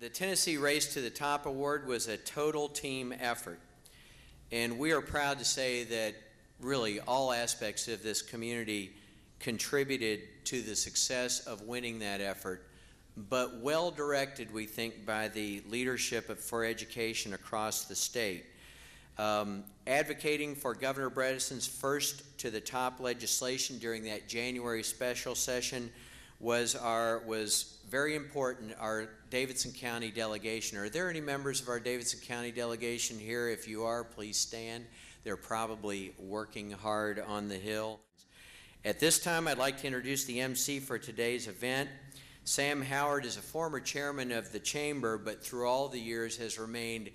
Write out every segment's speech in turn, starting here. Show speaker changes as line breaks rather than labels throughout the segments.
The Tennessee Race to the Top Award was a total team effort. And we are proud to say that really all aspects of this community contributed to the success of winning that effort, but well directed, we think, by the leadership of, for education across the state. Um, advocating for Governor Bredesen's first to the top legislation during that January special session was our was very important. Our Davidson County delegation. Are there any members of our Davidson County delegation here? If you are, please stand. They're probably working hard on the Hill. At this time, I'd like to introduce the MC for today's event. Sam Howard is a former chairman of the Chamber, but through all the years has remained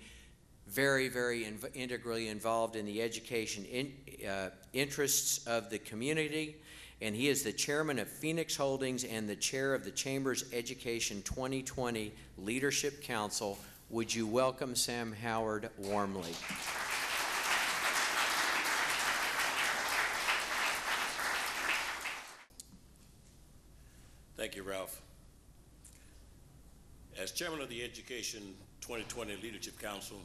very, very inv integrally involved in the education in, uh, interests of the community. And he is the chairman of Phoenix Holdings and the chair of the Chamber's Education 2020 Leadership Council. Would you welcome Sam Howard warmly?
Thank you, Ralph. As chairman of the Education 2020 Leadership Council,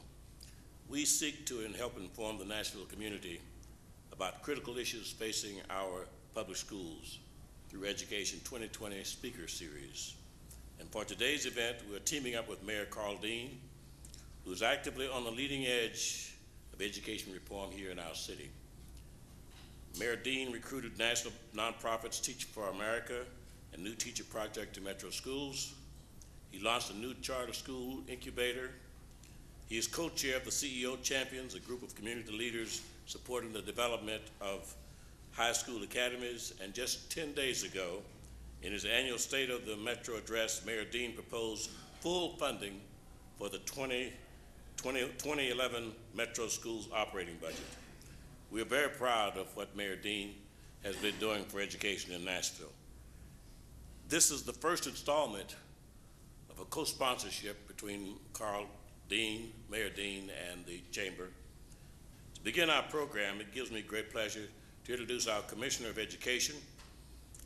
we seek to help inform the Nashville community about critical issues facing our public schools through Education 2020 Speaker Series. And for today's event, we're teaming up with Mayor Karl Dean, who's actively on the leading edge of education reform here in our city. Mayor Dean recruited national nonprofits Teach for America and New Teacher Project to Metro Schools. He launched a new charter school incubator. He is co-chair of the CEO Champions, a group of community leaders supporting the development of high school academies. And just 10 days ago, in his annual State of the Metro address, Mayor Dean proposed full funding for the 20, 20, 2011 Metro Schools operating budget. We are very proud of what Mayor Dean has been doing for education in Nashville. This is the first installment of a co-sponsorship between Karl Dean, Mayor Dean, and the Chamber. To begin our program, it gives me great pleasure to introduce our Commissioner of Education.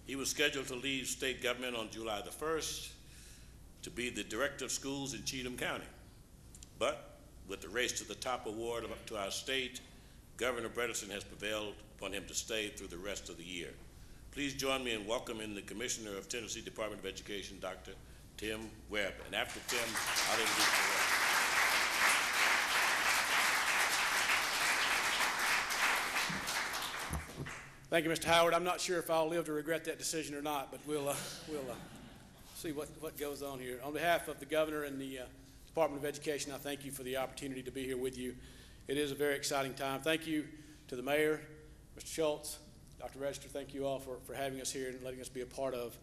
He was scheduled to leave state government on July the 1st to be the Director of Schools in Cheatham County. But with the Race to the Top award to our state, Governor Bredesen has prevailed upon him to stay through the rest of the year. Please join me in welcoming the Commissioner of Tennessee Department of Education, Dr. Tim Webb. And after Tim, I'll introduce the rest.
Thank you, Mr. Howard. I'm not sure if I'll live to regret that decision or not, but we'll, uh, we'll uh, see what, what goes on here. On behalf of the governor and the uh, Department of Education, I thank you for the opportunity to be here with you. It is a very exciting time. Thank you to the mayor, Mr. Schulz, Dr. Register, thank you all for, for having us here and letting us be a part of,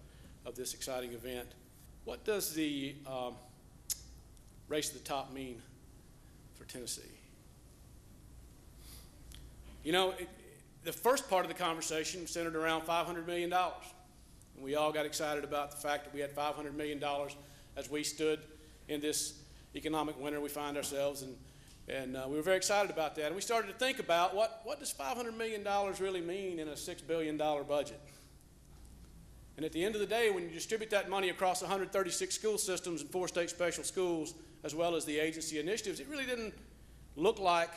of this exciting event. What does the um, race to the top mean for Tennessee? You know, it, the first part of the conversation centered around $500 million. And we all got excited about the fact that we had $500 million as we stood in this economic winter we find ourselves in and uh, we were very excited about that. And we started to think about what, what does $500 million really mean in a $6 billion budget? And at the end of the day, when you distribute that money across 136 school systems and four state special schools, as well as the agency initiatives, it really didn't look like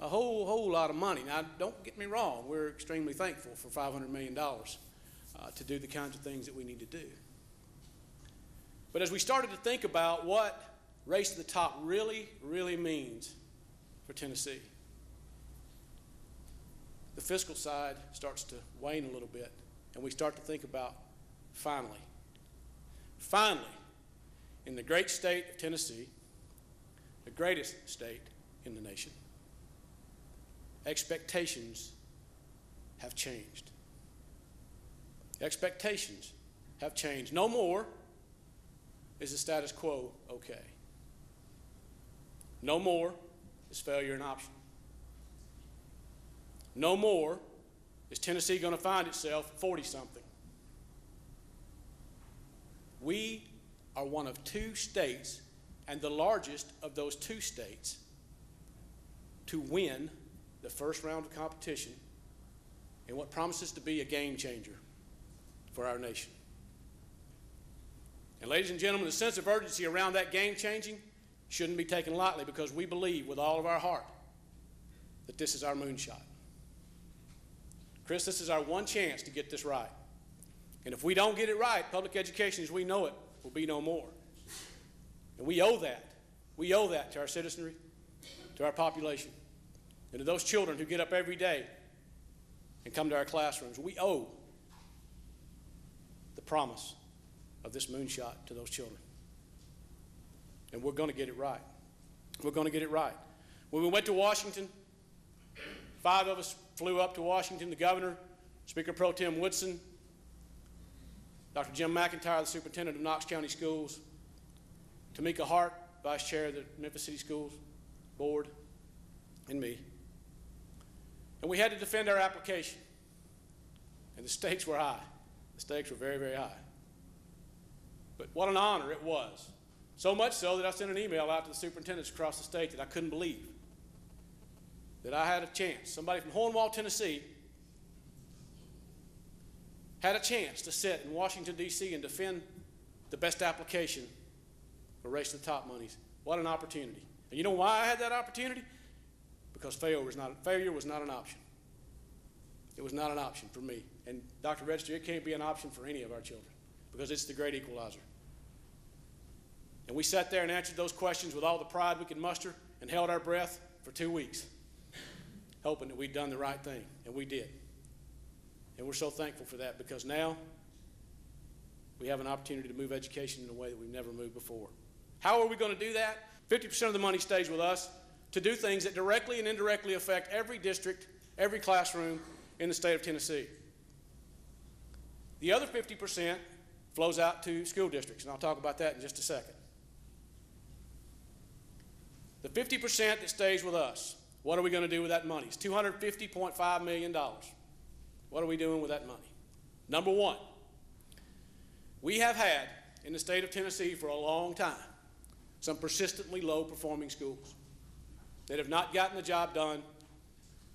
a whole, whole lot of money. Now, don't get me wrong, we're extremely thankful for $500 million uh, to do the kinds of things that we need to do. But as we started to think about what race to the top really, really means for Tennessee. The fiscal side starts to wane a little bit, and we start to think about finally, finally, in the great state of Tennessee, the greatest state in the nation, expectations have changed. Expectations have changed. No more is the status quo okay. No more is failure an option. No more is Tennessee going to find itself 40 something. We are one of two states, and the largest of those two states, to win the first round of competition in what promises to be a game changer for our nation. And ladies and gentlemen, the sense of urgency around that game changing shouldn't be taken lightly because we believe with all of our heart that this is our moonshot. Chris, this is our one chance to get this right. And if we don't get it right, public education as we know it will be no more. And we owe that. We owe that to our citizenry, to our population, and to those children who get up every day and come to our classrooms. We owe the promise of this moonshot to those children. And we're going to get it right. We're going to get it right. When we went to Washington, five of us flew up to Washington, the governor, Speaker Pro Tem Woodson, Dr. Jim McIntyre, the superintendent of Knox County Schools, Tomeka Hart, vice chair of the Memphis City Schools Board. And we had to defend our application. And the stakes were high. The stakes were very, very high. But what an honor it was. So much so that I sent an email out to the superintendents across the state that I couldn't believe that I had a chance. Somebody from Hohenwald, Tennessee, had a chance to sit in Washington, D.C. and defend the best application for Race to the Top monies. What an opportunity. And you know why I had that opportunity? Because failure was not, failure was not an option. It was not an option for me. And Dr. Register, it can't be an option for any of our children because it's the great equalizer. And we sat there and answered those questions with all the pride we could muster and held our breath for two weeks, hoping that we'd done the right thing. And we did. And we're so thankful for that because now we have an opportunity to move education in a way that we've never moved before. How are we going to do that? 50% of the money stays with us to do things that directly and indirectly affect every district, every classroom in the state of Tennessee. The other 50% flows out to school districts, and I'll talk about that in just a second. The 50% that stays with us, what are we going to do with that money? It's $250.5 million. What are we doing with that money? Number one, we have had in the state of Tennessee for a long time some persistently low performing schools that have not gotten the job done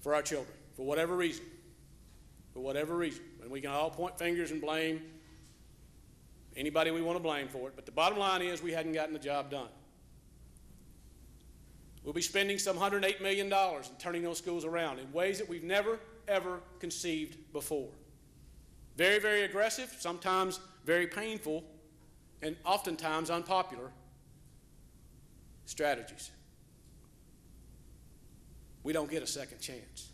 for our children for whatever reason. For whatever reason. And we can all point fingers and blame anybody we want to blame for it. But the bottom line is we hadn't gotten the job done. We'll be spending some $108 million in turning those schools around in ways that we've never, ever conceived before. Very, very aggressive, sometimes very painful, and oftentimes unpopular strategies. We don't get a second chance.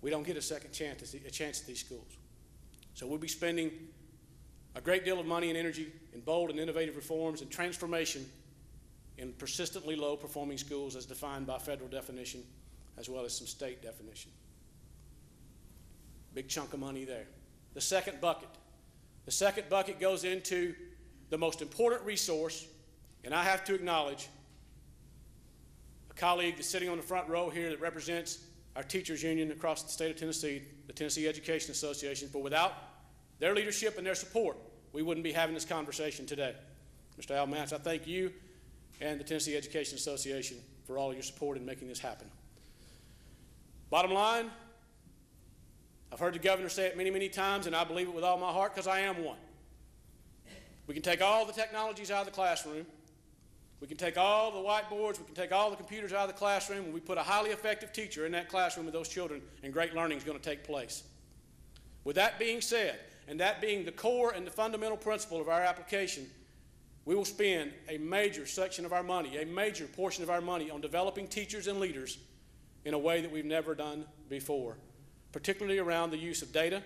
We don't get a second chance, a chance at these schools. So we'll be spending a great deal of money and energy in bold and innovative reforms and transformation in persistently low performing schools as defined by federal definition as well as some state definition. Big chunk of money there. The second bucket. The second bucket goes into the most important resource, and I have to acknowledge a colleague that's sitting on the front row here that represents our teachers union across the state of Tennessee, the Tennessee Education Association, for without their leadership and their support, we wouldn't be having this conversation today. Mr. Al Mance, I thank you and the Tennessee Education Association for all your support in making this happen. Bottom line, I've heard the governor say it many, many times, and I believe it with all my heart because I am one. We can take all the technologies out of the classroom. We can take all the whiteboards, we can take all the computers out of the classroom, and we put a highly effective teacher in that classroom with those children, and great learning is going to take place. With that being said, and that being the core and the fundamental principle of our application, we will spend a major section of our money, a major portion of our money on developing teachers and leaders in a way that we've never done before, particularly around the use of data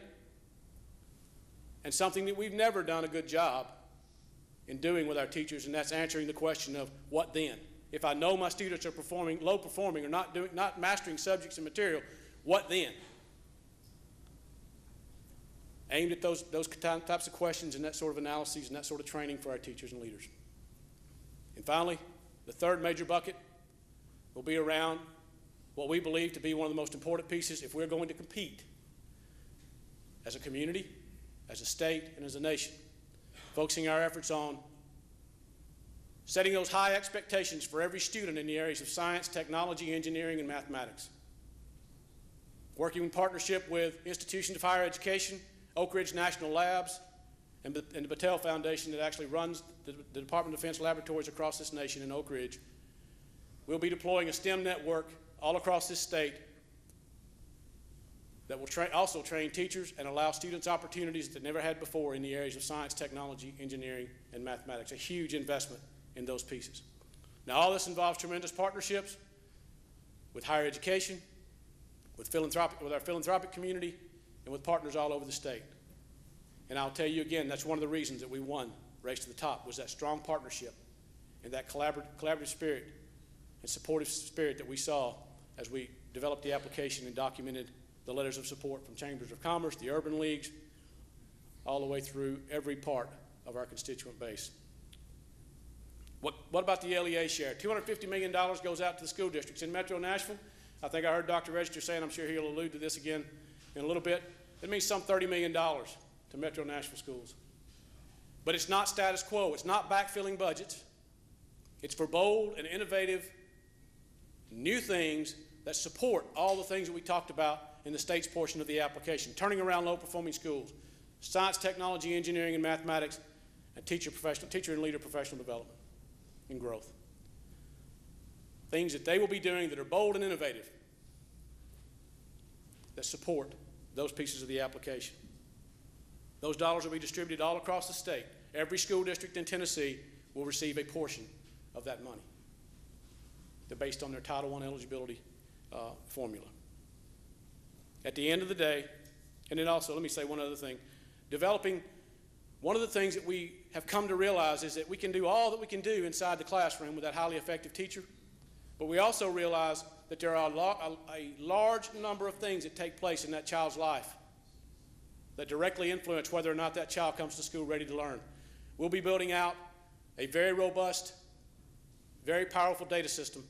and something that we've never done a good job in doing with our teachers, and that's answering the question of what then? If I know my students are performing low performing or not doing not mastering subjects and material, what then? Aimed at those, those types of questions and that sort of analyses and that sort of training for our teachers and leaders. And finally, the third major bucket will be around what we believe to be one of the most important pieces if we're going to compete as a community, as a state, and as a nation focusing our efforts on setting those high expectations for every student in the areas of science, technology, engineering, and mathematics. Working in partnership with institutions of higher education, Oak Ridge National Labs, and, the- Battelle Foundation that actually runs the, the Department of Defense laboratories across this nation in Oak Ridge. We'll be deploying a STEM network all across this state that will tra- also train teachers and allow students opportunities that never had before in the areas of science, technology, engineering, and mathematics. A huge investment in those pieces. Now, all this involves tremendous partnerships with higher education, with philanthropic, with our philanthropic community, and with partners all over the state. And I'll tell you again, that's one of the reasons that we won Race to the Top was that strong partnership and that collaborative, collaborative spirit and supportive spirit that we saw as we developed the application and documented the letters of support from chambers of commerce, the urban leagues, all the way through every part of our constituent base. What, what about the LEA share? $250 million goes out to the school districts. In Metro Nashville, I think I heard Dr. Register saying, I'm sure he'll allude to this again in a little bit. It means some $30 million to Metro Nashville schools. But it's not status quo. It's not backfilling budgets. It's for bold and innovative new things that support all the things that we talked about in the state's portion of the application. Turning around low-performing schools, science, technology, engineering, and mathematics, and teacher, professional, teacher and leader professional development and growth. Things that they will be doing that are bold and innovative that support those pieces of the application. Those dollars will be distributed all across the state. Every school district in Tennessee will receive a portion of that money. They're based on their Title I eligibility uh, formula. At the end of the day, and then also, let me say one other thing. Developing, one of the things that we have come to realize is that we can do all that we can do inside the classroom with that highly effective teacher, but we also realize that there are a, large number of things that take place in that child's life that directly influence whether or not that child comes to school ready to learn. We'll be building out a very robust, very powerful data system,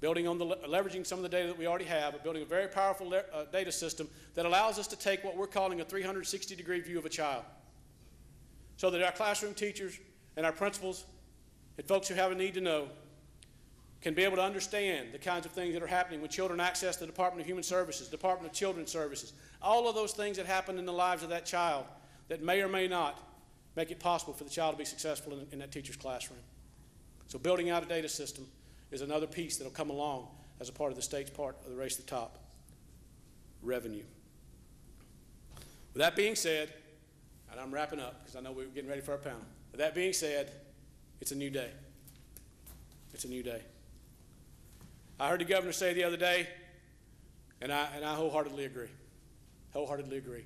building on the leveraging some of the data that we already have, but building a very powerful uh, data system that allows us to take what we're calling a 360 degree view of a child, so that our classroom teachers and our principals and folks who have a need to know can be able to understand the kinds of things that are happening when children access the Department of Human Services, Department of Children's Services, all of those things that happen in the lives of that child that may or may not make it possible for the child to be successful in, in that teacher's classroom. So building out a data system is another piece that will come along as a part of the state's part of the race to the top. Revenue. With that being said, and I'm wrapping up because I know we're getting ready for our panel. With that being said, it's a new day. It's a new day. I heard the governor say the other day, and I, and I wholeheartedly agree. Wholeheartedly agree.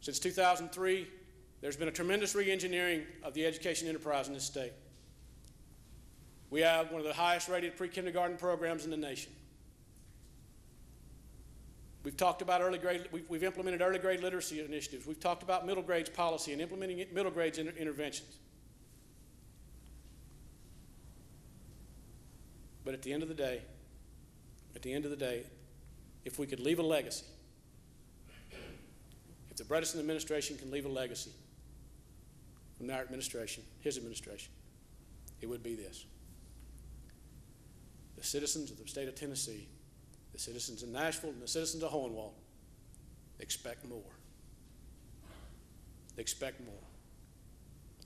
Since 2003, there's been a tremendous re-engineering of the education enterprise in this state. We have one of the highest rated pre-kindergarten programs in the nation. We've talked about early grade, we've, we've implemented early grade literacy initiatives. We've talked about middle grades policy and implementing middle grades inter- interventions. But at the end of the day, at the end of the day, if we could leave a legacy, if the Bredesen administration can leave a legacy from our administration, his administration, it would be this. The citizens of the state of Tennessee, the citizens in Nashville, and the citizens of Hohenwald expect more. Expect more.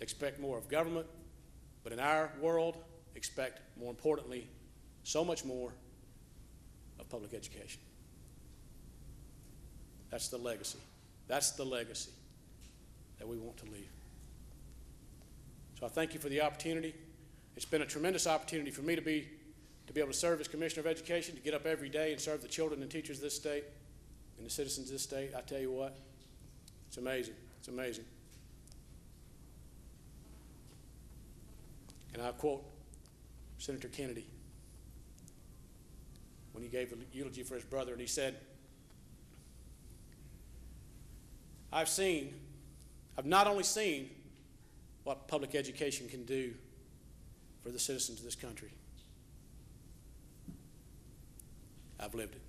Expect more of government, but in our world, expect more importantly, so much more of public education. That's the legacy. That's the legacy that we want to leave. So I thank you for the opportunity. It's been a tremendous opportunity for me to be to be able to serve as Commissioner of Education, to get up every day and serve the children and teachers of this state and the citizens of this state. I tell you what, it's amazing. It's amazing. And I quote Senator Kennedy when he gave a eulogy for his brother, and he said, I've seen, I've not only seen what public education can do for the citizens of this country, I've lived it.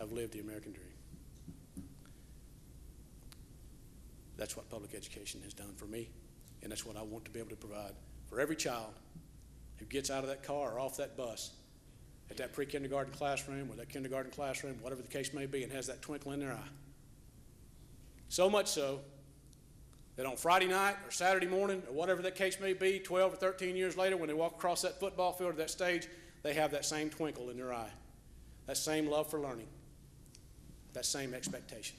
I've lived the American dream. That's what public education has done for me, and that's what I want to be able to provide for every child who gets out of that car or off that bus at that pre kindergarten classroom or that kindergarten classroom, whatever the case may be, and has that twinkle in their eye. So much so that on Friday night or Saturday morning, or whatever that case may be, 12 or 13 years later, when they walk across that football field or that stage, they have that same twinkle in their eye, that same love for learning, that same expectation.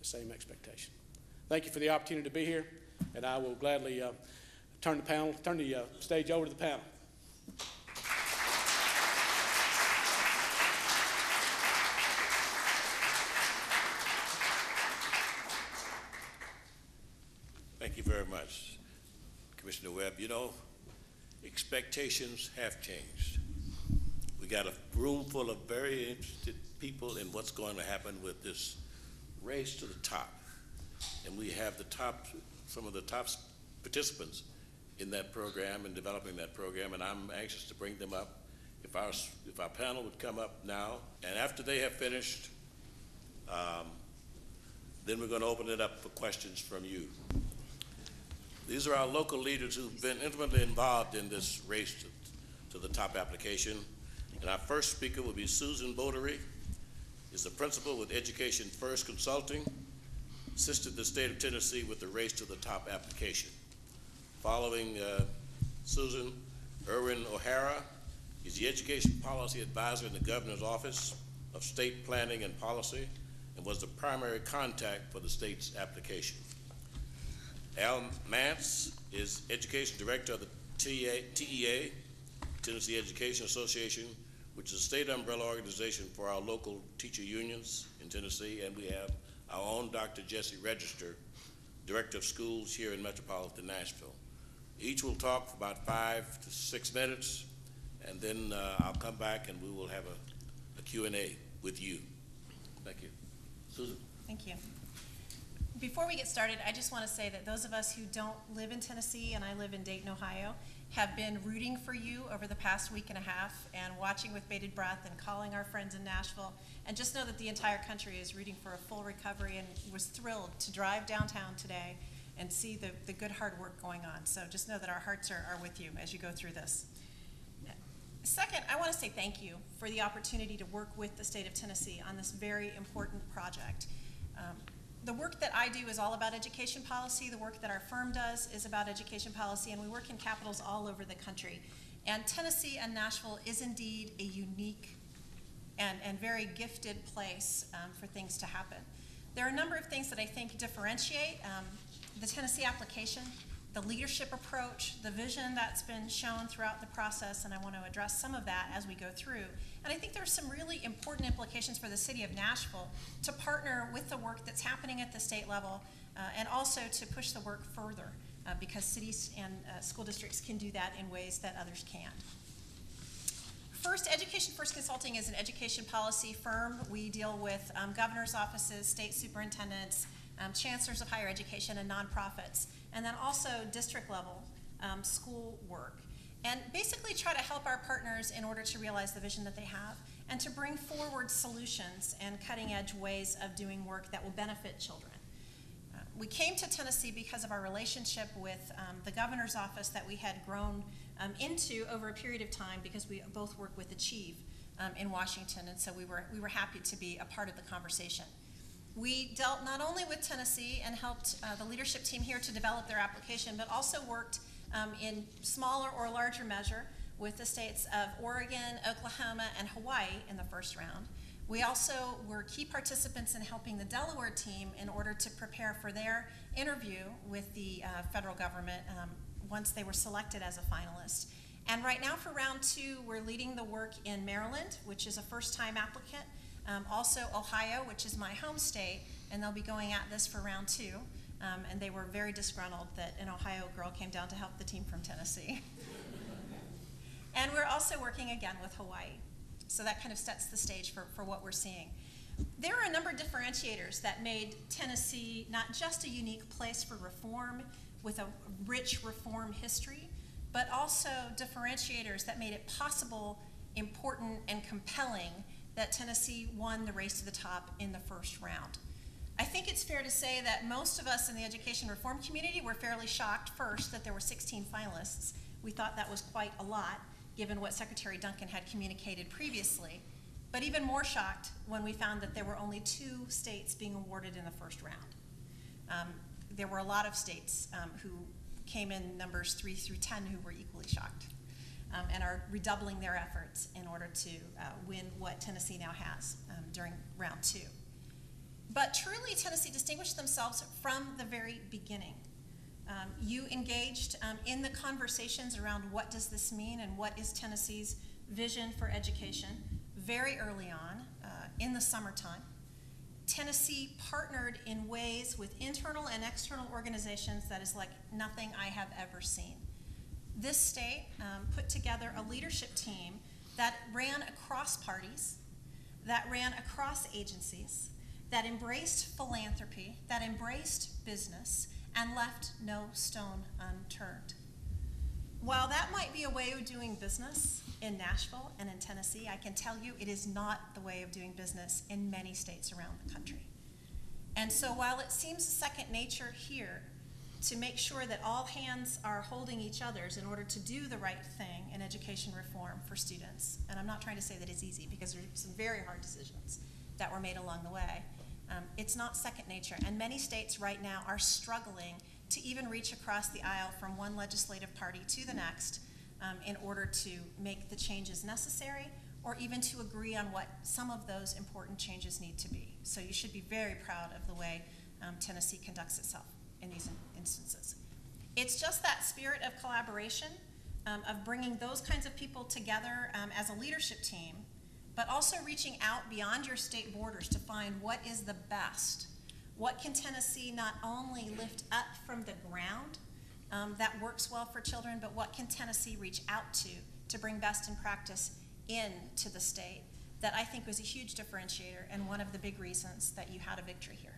The same expectation. Thank you for the opportunity to be here, and I will gladly uh, turn the panel, turn the uh, stage over to the panel.
Thank you very much, Commissioner Webb. You know, expectations have changed. We got a room full of very interested people in what's going to happen with this race to the top. And we have the top, some of the top participants in that program and developing that program, and I'm anxious to bring them up. If our, if our panel would come up now, and after they have finished, um, then we're going to open it up for questions from you. These are our local leaders who've been intimately involved in this race to, to the top application. And our first speaker will be Susan Bodary, is the principal with Education First Consulting, assisted the state of Tennessee with the race to the top application. Following uh, Susan, Erin O'Hara is the Education Policy Advisor in the Governor's Office of State Planning and Policy and was the primary contact for the state's application. Al Mance is Education Director of the TEA, Tennessee Education Association, which is a state umbrella organization for our local teacher unions in Tennessee, and we have our own Dr. Jesse Register, Director of Schools here in Metropolitan Nashville. Each will talk for about five to six minutes, and then uh, I'll come back and we will have a, a Q&A with you. Thank you. Susan?
Thank you. Before we get started, I just want to say that those of us who don't live in Tennessee, and I live in Dayton, Ohio, have been rooting for you over the past week and a half and watching with bated breath and calling our friends in Nashville. And just know that the entire country is rooting for a full recovery and was thrilled to drive downtown today and see the, the good hard work going on. So just know that our hearts are, are with you as you go through this. Second, I want to say thank you for the opportunity to work with the state of Tennessee on this very important project. Um, the work that I do is all about education policy. The work that our firm does is about education policy, and we work in capitals all over the country. And Tennessee and Nashville is indeed a unique and, and very gifted place um, for things to happen. There are a number of things that I think differentiate um, the Tennessee application, the leadership approach, the vision that's been shown throughout the process, and I want to address some of that as we go through. And I think there's some really important implications for the city of Nashville to partner with the work that's happening at the state level uh, and also to push the work further uh, because cities and uh, school districts can do that in ways that others can't. First, Education First Consulting is an education policy firm. We deal with um, governor's offices, state superintendents, um, chancellors of higher education, and nonprofits, and then also district level um, school work and basically try to help our partners in order to realize the vision that they have and to bring forward solutions and cutting edge ways of doing work that will benefit children. Uh, we came to Tennessee because of our relationship with um, the governor's office that we had grown um, into over a period of time because we both work with Achieve um, in Washington, and so we were, we were happy to be a part of the conversation. We dealt not only with Tennessee and helped uh, the leadership team here to develop their application, but also worked um, in smaller or larger measure with the states of Oregon, Oklahoma, and Hawaii in the first round. We also were key participants in helping the Delaware team in order to prepare for their interview with the uh, federal government um, once they were selected as a finalist. And right now for round two, we're leading the work in Maryland, which is a first time applicant. Um, also Ohio, which is my home state, and they'll be going at this for round two. Um, and they were very disgruntled that an Ohio girl came down to help the team from Tennessee. and we're also working again with Hawaii. So that kind of sets the stage for, for what we're seeing. There are a number of differentiators that made Tennessee not just a unique place for reform with a rich reform history, but also differentiators that made it possible, important, and compelling that Tennessee won the race to the top in the first round. I think it's fair to say that most of us in the education reform community were fairly shocked first that there were 16 finalists. We thought that was quite a lot, given what Secretary Duncan had communicated previously. But even more shocked when we found that there were only two states being awarded in the first round. Um, there were a lot of states um, who came in numbers three through 10 who were equally shocked um, and are redoubling their efforts in order to uh, win what Tennessee now has um, during round two. But truly, Tennessee distinguished themselves from the very beginning. Um, you engaged um, in the conversations around what does this mean and what is Tennessee's vision for education very early on uh, in the summertime. Tennessee partnered in ways with internal and external organizations that is like nothing I have ever seen. This state um, put together a leadership team that ran across parties, that ran across agencies, that embraced philanthropy, that embraced business, and left no stone unturned. While that might be a way of doing business in Nashville and in Tennessee, I can tell you it is not the way of doing business in many states around the country. And so while it seems second nature here to make sure that all hands are holding each other's in order to do the right thing in education reform for students, and I'm not trying to say that it's easy because there are some very hard decisions that were made along the way, um, it's not second nature. And many states right now are struggling to even reach across the aisle from one legislative party to the next um, in order to make the changes necessary or even to agree on what some of those important changes need to be. So you should be very proud of the way um, Tennessee conducts itself in these instances. It's just that spirit of collaboration, um, of bringing those kinds of people together um, as a leadership team, but also reaching out beyond your state borders to find what is the best what can Tennessee not only lift up from the ground um, that works well for children, but what can Tennessee reach out to to bring best in practice into the state? That I think was a huge differentiator and one of the big reasons that you had a victory here.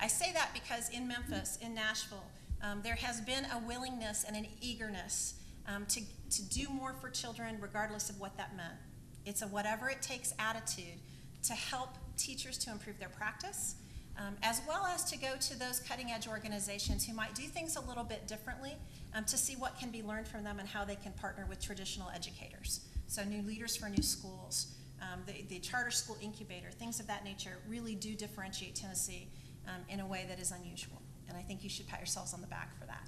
I say that because in Memphis, in Nashville, um, there has been a willingness and an eagerness um, to, to do more for children, regardless of what that meant. It's a whatever it takes attitude to help teachers to improve their practice um, as well as to go to those cutting edge organizations who might do things a little bit differently um, to see what can be learned from them and how they can partner with traditional educators. So, new leaders for new schools, um, the, the, charter school incubator, things of that nature really do differentiate Tennessee um, in a way that is unusual. And I think you should pat yourselves on the back for that.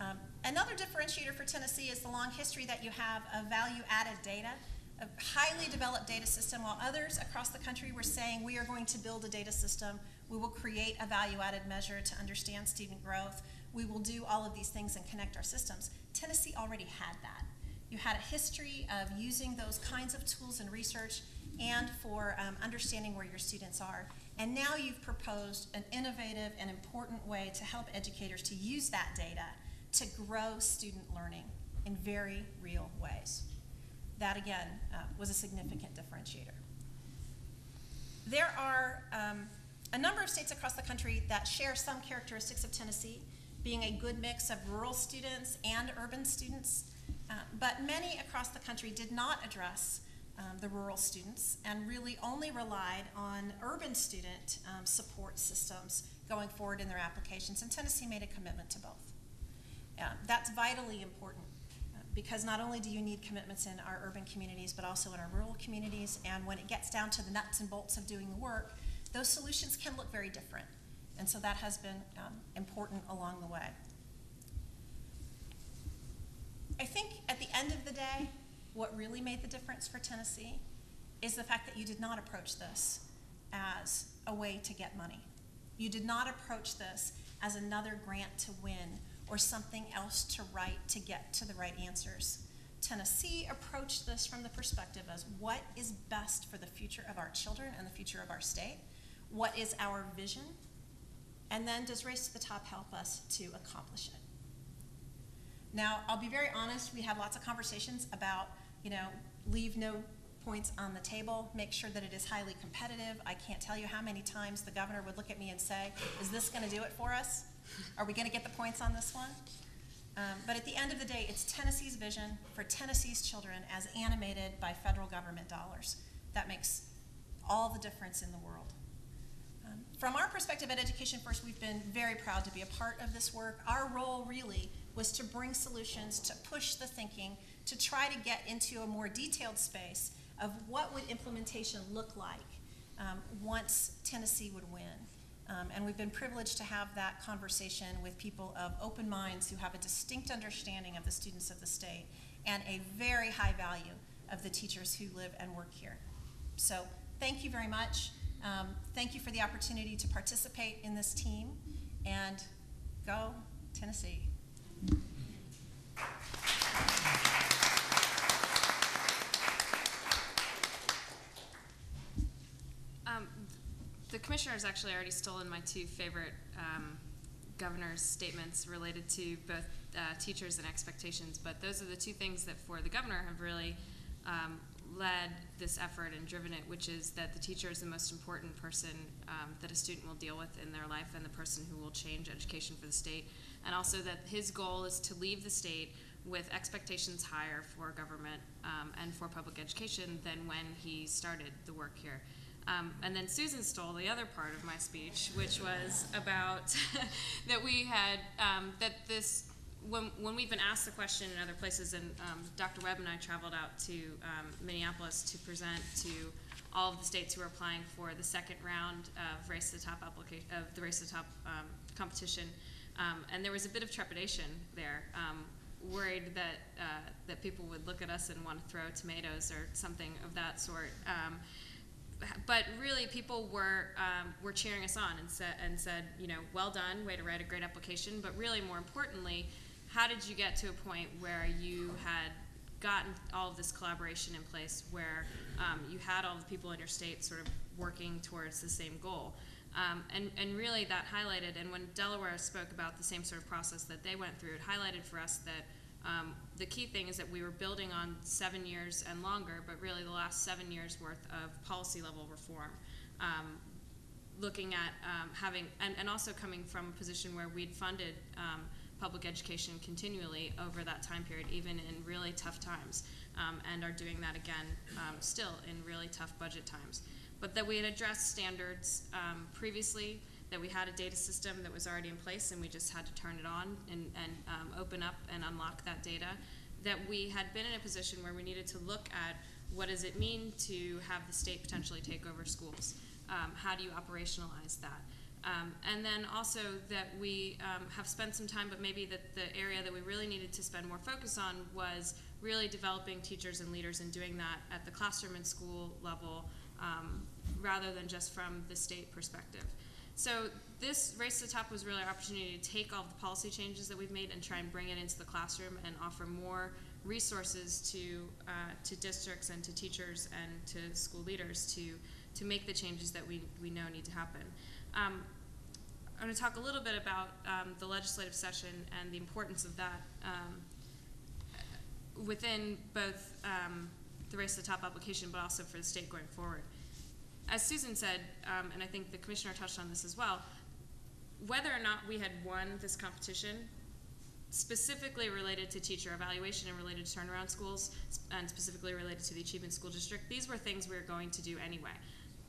Um, another differentiator for Tennessee is the long history that you have of value added data a highly developed data system, while others across the country were saying we are going to build a data system we will create a value added measure to understand student growth. We will do all of these things and connect our systems. Tennessee already had that. You had a history of using those kinds of tools in research and for um, understanding where your students are. And now you've proposed an innovative and important way to help educators to use that data to grow student learning in very real ways. That, again, uh, was a significant differentiator. There are um, a number of states across the country that share some characteristics of Tennessee, being a good mix of rural students and urban students. Uh, but many across the country did not address um, the rural students and really only relied on urban student um, support systems going forward in their applications. And Tennessee made a commitment to both. That's vitally important uh, because not only do you need commitments in our urban communities, but also in our rural communities. And when it gets down to the nuts and bolts of doing the work, those solutions can look very different. And so that has been um, important along the way. I think at the end of the day, what really made the difference for Tennessee is the fact that you did not approach this as a way to get money. You did not approach this as another grant to win or something else to write to get to the right answers. Tennessee approached this from the perspective as what is best for the future of our children and the future of our state what is our vision, and then does Race to the Top help us to accomplish it? Now, I'll be very honest, we had lots of conversations about, you know, leave no points on the table, make sure that it is highly competitive. I can't tell you how many times the governor would look at me and say, Is this going to do it for us? Are we going to get the points on this one? Um, but at the end of the day, it's Tennessee's vision for Tennessee's children as animated by federal government dollars. That makes all the difference in the world. From our perspective at Education First, we've been very proud to be a part of this work. Our role really was to bring solutions, to push the thinking, to try to get into a more detailed space of what would implementation look like um, once Tennessee would win. Um, and we've been privileged to have that conversation with people of open minds who have a distinct understanding of the students of the state and a very high value of the teachers who live and work here. So thank you very much. Um, thank you for the opportunity to participate in this team and go Tennessee.
Um, the commissioner has actually already stolen my two favorite um, governor's statements related to both uh, teachers and expectations, but those are the two things that for the governor have really um, led this effort and driven it, which is that the teacher is the most important person um, that a student will deal with in their life and the person who will change education for the state, and also that his goal is to leave the state with expectations higher for government um, and for public education than when he started the work here. Um, and then Susan stole the other part of my speech, which was about that we had um, that this when when we've been asked the question in other places, and um, Dr. Webb and I traveled out to um, Minneapolis to present to all of the states who are applying for the second round of Race to the Top application of the Race to the Top um, competition, um, and there was a bit of trepidation there. Worried that uh, that people would look at us and want to throw tomatoes or something of that sort. But really, people were um, were cheering us on and said and said, you know, well done, way to write a great application. But really, more importantly, how did you get to a point where you had gotten all of this collaboration in place, where um, you had all the people in your state sort of working towards the same goal? Um, and, and really that highlighted, and when Delaware spoke about the same sort of process that they went through, it highlighted for us that um, the key thing is that we were building on seven years and longer, but really the last seven years worth of policy level reform. Um, looking at um, having, and, and also coming from a position where we'd funded um, public education continually over that time period, even in really tough times, um, and are doing that again um, still in really tough budget times. But that we had addressed standards previously, that we had a data system that was already in place and we just had to turn it on and, and um, open up and unlock that data. That we had been in a position where we needed to look at what does it mean to have the state potentially take over schools? Um, how do you operationalize that? Um, and then also that we um, have spent some time, but maybe that the area that we really needed to spend more focus on was really developing teachers and leaders and doing that at the classroom and school level um, rather than just from the state perspective. So this Race to the Top was really our opportunity to take all of the policy changes that we've made and try and bring it into the classroom and offer more resources to uh, to districts and to teachers and to school leaders to to make the changes that we, we know need to happen. Um, I'm going to talk a little bit about um, the legislative session and the importance of that um, within both um, the Race to the Top application, but also for the state going forward as Susan said, um, and I think the commissioner touched on this as well, whether or not we had won this competition, specifically related to teacher evaluation and related to turnaround schools, and specifically related to the Achievement School District, these were things we were going to do anyway.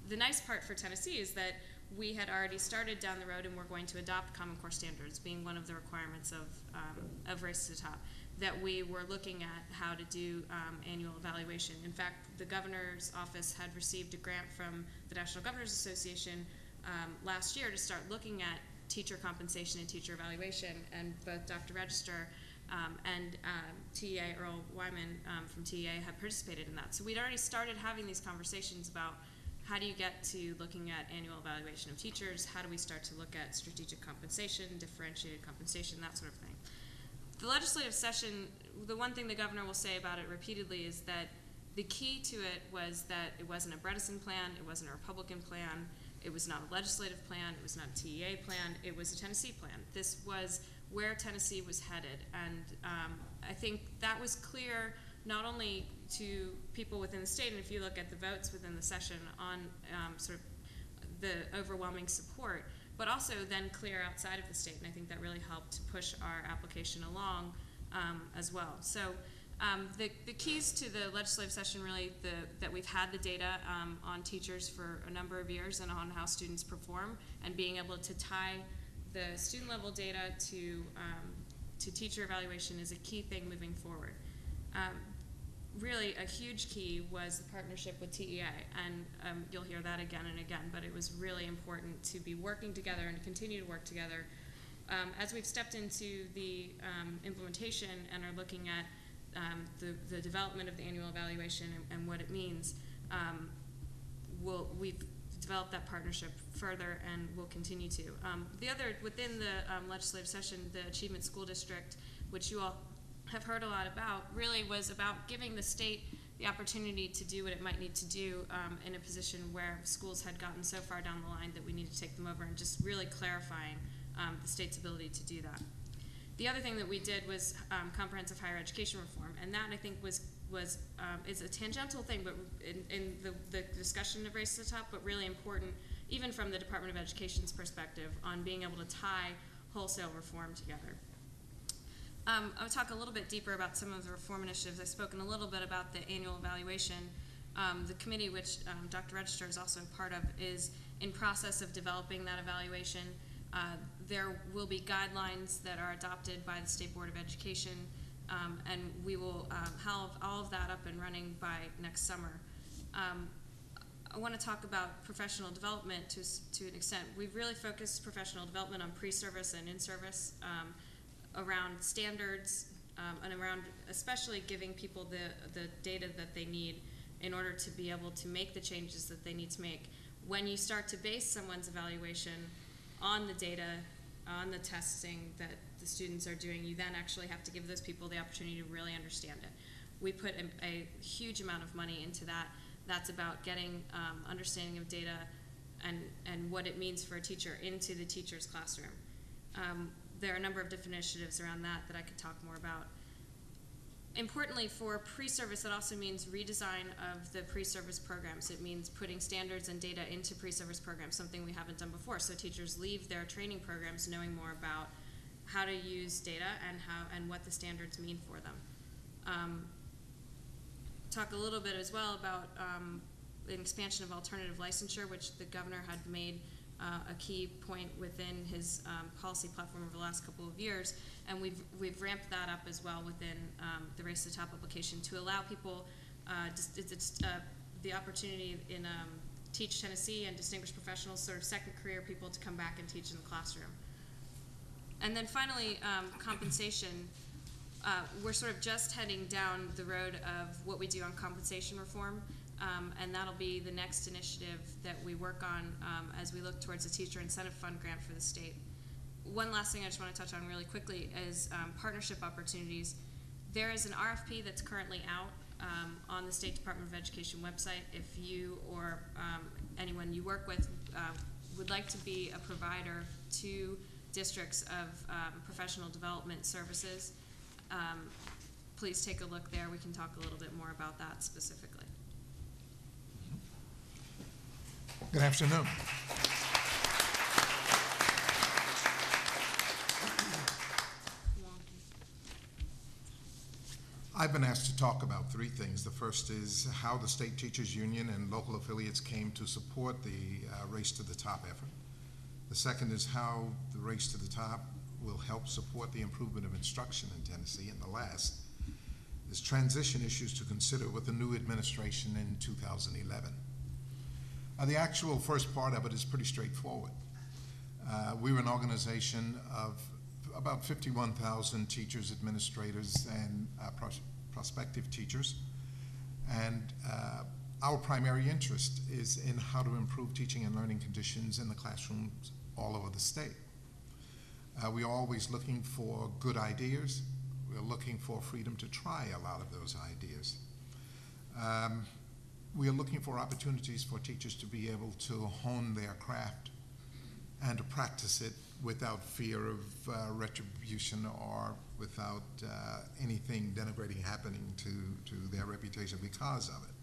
The nice part for Tennessee is that we had already started down the road and we're going to adopt Common Core standards, being one of the requirements of, um, of Race to the Top that we were looking at how to do um, annual evaluation. In fact, the governor's office had received a grant from the National Governors Association um, last year to start looking at teacher compensation and teacher evaluation, and both Dr. Register um, and um, TEA, Earl Wiman um, from TEA, had participated in that. So we'd already started having these conversations about how do you get to looking at annual evaluation of teachers, how do we start to look at strategic compensation, differentiated compensation, that sort of thing the legislative session, the one thing the governor will say about it repeatedly is that the key to it was that it wasn't a Bredesen plan, it wasn't a Republican plan, it was not a legislative plan, it was not a TEA plan, it was a Tennessee plan. This was where Tennessee was headed, and um, I think that was clear not only to people within the state, and if you look at the votes within the session on um, sort of the overwhelming support, but also then clear outside of the state. And I think that really helped to push our application along um, as well. So um, the, the keys to the legislative session really the, that we've had the data um, on teachers for a number of years and on how students perform and being able to tie the student level data to, um, to teacher evaluation is a key thing moving forward. Really a huge key was the partnership with TEA, and um, you'll hear that again and again. But it was really important to be working together and to continue to work together. Um, as we've stepped into the um, implementation and are looking at um, the, the development of the annual evaluation and, and what it means, um, we'll, we've developed that partnership further and will continue to. Um, the other, within the legislative session, the Achievement School District, which you all have heard a lot about, really was about giving the state the opportunity to do what it might need to do um, in a position where schools had gotten so far down the line that we need to take them over and just really clarifying um, the state's ability to do that. The other thing that we did was um, comprehensive higher education reform, and that I think was was um, is a tangential thing, but in, in the, the discussion of race to the top, but really important, even from the Department of Education's perspective, on being able to tie wholesale reform together. Um, I'll talk a little bit deeper about some of the reform initiatives. I've spoken a little bit about the annual evaluation. Um, the committee, which um, Dr. Register is also part of, is in process of developing that evaluation. Uh, there will be guidelines that are adopted by the State Board of Education, um, and we will um, have all of that up and running by next summer. Um, I want to talk about professional development to, to an extent. We've really focused professional development on pre-service and in-service um, around standards um, and around especially giving people the, the data that they need in order to be able to make the changes that they need to make. When you start to base someone's evaluation on the data, on the testing that the students are doing, you then actually have to give those people the opportunity to really understand it. We put a, a huge amount of money into that. That's about getting um, understanding of data and, and what it means for a teacher into the teacher's classroom. Um, there are a number of different initiatives around that that I could talk more about. Importantly, for pre-service, it also means redesign of the pre-service programs. It means putting standards and data into pre-service programs, something we haven't done before. So teachers leave their training programs knowing more about how to use data and how and what the standards mean for them. Um, talk a little bit as well about um, an expansion of alternative licensure, which the governor had made uh, a key point within his um, policy platform over the last couple of years, and we've we've ramped that up as well within um, the Race to the Top application to allow people uh, just, uh, the opportunity in um, Teach Tennessee and Distinguished Professionals, sort of second career people, to come back and teach in the classroom. And then finally, um, compensation. Uh, we're sort of just heading down the road of what we do on compensation reform, um, and that'll be the next initiative that we work on um, as we look towards a teacher incentive fund grant for the state. One last thing I just want to touch on really quickly is um, partnership opportunities. There is an RFP that's currently out um, on the State Department of Education website. If you or um, anyone you work with uh, would like to be a provider to districts of professional development services, please take a look there. We can talk a little bit more about that specifically.
Good afternoon. I've been asked to talk about three things. The first is how the State Teachers Union and local affiliates came to support the uh, Race to the Top effort. The second is how the Race to the Top will help support the improvement of instruction in Tennessee. And the last is transition issues to consider with the new administration in 2011. Uh, the actual first part of it is pretty straightforward. Uh, we're an organization of about 51,000 teachers, administrators, and uh, pros- prospective teachers. And uh, our primary interest is in how to improve teaching and learning conditions in the classrooms all over the state. Uh, we're always looking for good ideas. We're looking for freedom to try a lot of those ideas. Um, we are looking for opportunities for teachers to be able to hone their craft and to practice it without fear of uh, retribution or without uh, anything denigrating happening to, to their reputation because of it.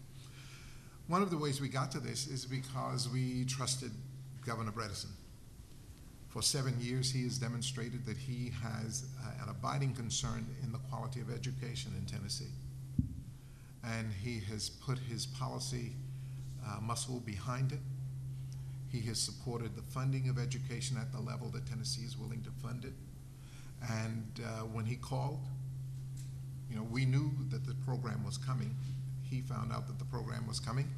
One of the ways we got to this is because we trusted Governor Bredesen. For seven years, he has demonstrated that he has uh, an abiding concern in the quality of education in Tennessee and he has put his policy uh, muscle behind it. He has supported the funding of education at the level that Tennessee is willing to fund it. And uh, when he called, You know, we knew that the program was coming. He found out that the program was coming.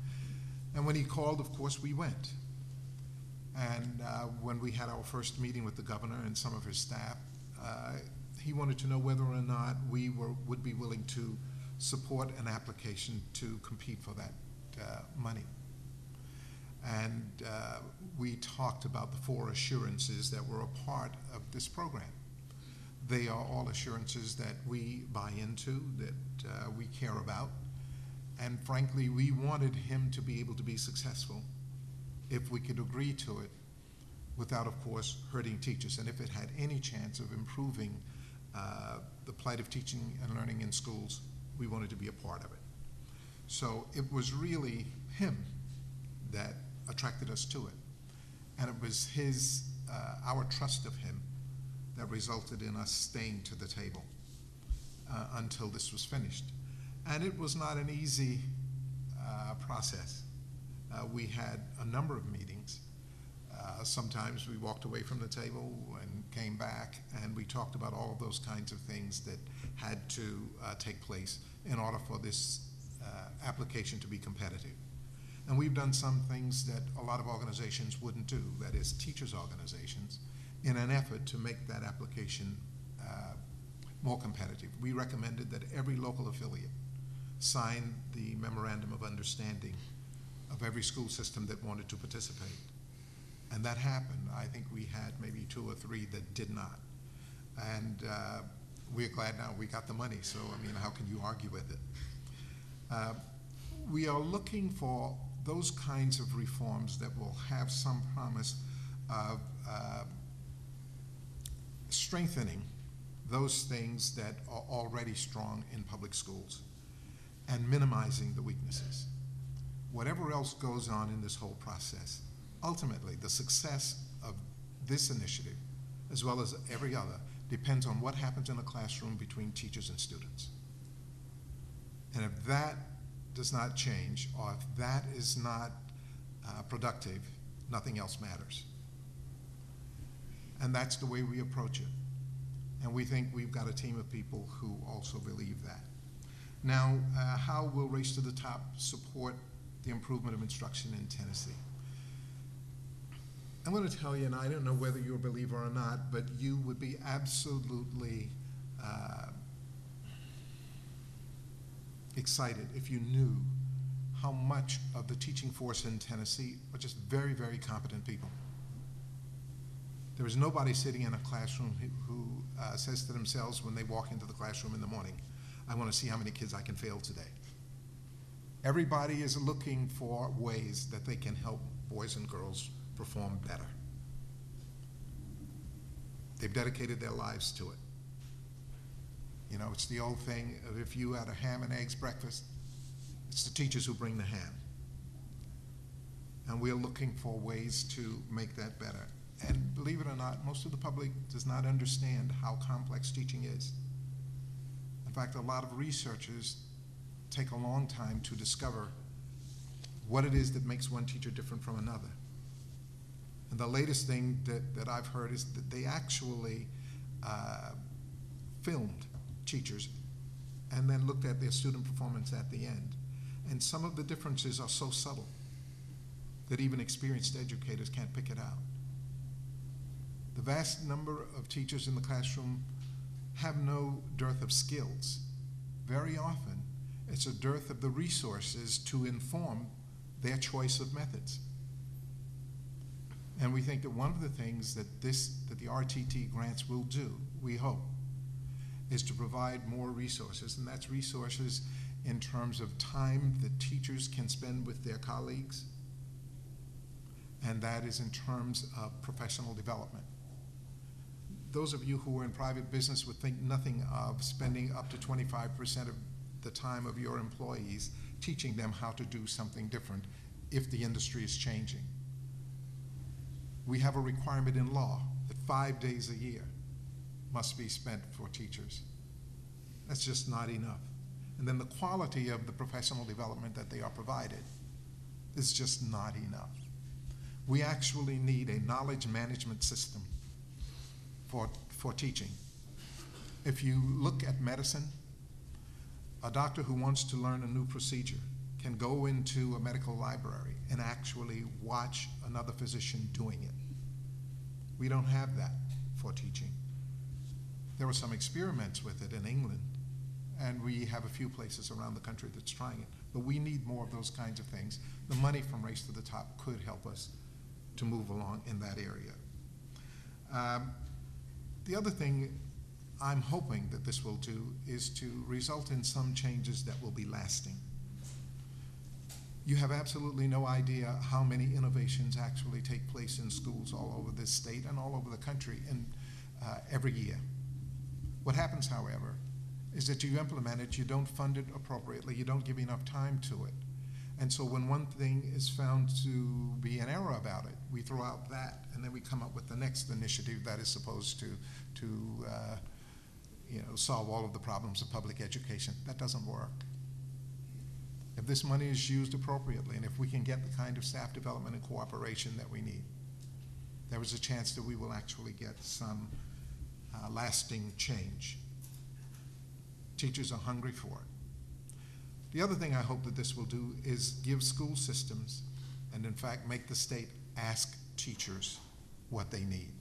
And when he called, of course, we went. And uh, when we had our first meeting with the governor and some of his staff, uh, he wanted to know whether or not we were, would be willing to support an application to compete for that uh, money. And uh, we talked about the four assurances that were a part of this program. They are all assurances that we buy into, that uh, we care about. And frankly, we wanted him to be able to be successful if we could agree to it without, of course, hurting teachers. And if it had any chance of improving uh, the plight of teaching and learning in schools, we wanted to be a part of it. So it was really him that attracted us to it. And it was his, uh, our trust of him that resulted in us staying to the table uh, until this was finished. And it was not an easy uh, process. Uh, we had a number of meetings. Uh, sometimes we walked away from the table and came back, and we talked about all of those kinds of things that had to uh, take place in order for this uh, application to be competitive. And we've done some things that a lot of organizations wouldn't do, that is, teachers' organizations, in an effort to make that application uh, more competitive. We recommended that every local affiliate sign the memorandum of understanding of every school system that wanted to participate. And that happened. I think we had maybe two or three that did not. And uh, we're glad now we got the money, so I mean, how can you argue with it? Uh, we are looking for those kinds of reforms that will have some promise of uh, strengthening those things that are already strong in public schools and minimizing the weaknesses. Whatever else goes on in this whole process, ultimately, the success of this initiative, as well as every other, depends on what happens in the classroom between teachers and students. And if that does not change, or if that is not uh, productive, nothing else matters. And that's the way we approach it. And we think we've got a team of people who also believe that. Now, uh, how will Race to the Top support the improvement of instruction in Tennessee? I'm going to tell you, and I don't know whether you're a believer or not, but you would be absolutely uh, excited if you knew how much of the teaching force in Tennessee are just very, very competent people. There is nobody sitting in a classroom who, uh, says to themselves when they walk into the classroom in the morning, I want to see how many kids I can fail today. Everybody is looking for ways that they can help boys and girls perform better. They've dedicated their lives to it. You know, it's the old thing of if you had a ham and eggs breakfast, it's the teachers who bring the ham. And we're looking for ways to make that better. And believe it or not, most of the public does not understand how complex teaching is. In fact, a lot of researchers take a long time to discover what it is that makes one teacher different from another. And the latest thing that, that I've heard is that they actually uh, filmed teachers and then looked at their student performance at the end. And some of the differences are so subtle that even experienced educators can't pick it out. The vast number of teachers in the classroom have no dearth of skills. Very often, it's a dearth of the resources to inform their choice of methods. And we think that one of the things that this that the RTT grants will do, we hope, is to provide more resources, and that's resources in terms of time that teachers can spend with their colleagues, and that is in terms of professional development. Those of you who are in private business would think nothing of spending up to 25% of the time of your employees teaching them how to do something different if the industry is changing. We have a requirement in law that five days a year must be spent for teachers. That's just not enough. And then the quality of the professional development that they are provided is just not enough. We actually need a knowledge management system for, for teaching. If you look at medicine, A doctor who wants to learn a new procedure can go into a medical library and actually watch another physician doing it. We don't have that for teaching. There were some experiments with it in England, and we have a few places around the country that's trying it. But we need more of those kinds of things. The money from Race to the Top could help us to move along in that area. Um, the other thing I'm hoping that this will do is to result in some changes that will be lasting. You have absolutely no idea how many innovations actually take place in schools all over this state and all over the country in, uh, every year. What happens, however, is that you implement it, you don't fund it appropriately, you don't give enough time to it. And so when one thing is found to be an error about it, we throw out that, and then we come up with the next initiative that is supposed to, to uh, you know, solve all of the problems of public education. That doesn't work. If this money is used appropriately, and if we can get the kind of staff development and cooperation that we need, there is a chance that we will actually get some uh, lasting change. Teachers are hungry for it. The other thing I hope that this will do is give school systems, and in fact make the state ask teachers what they need.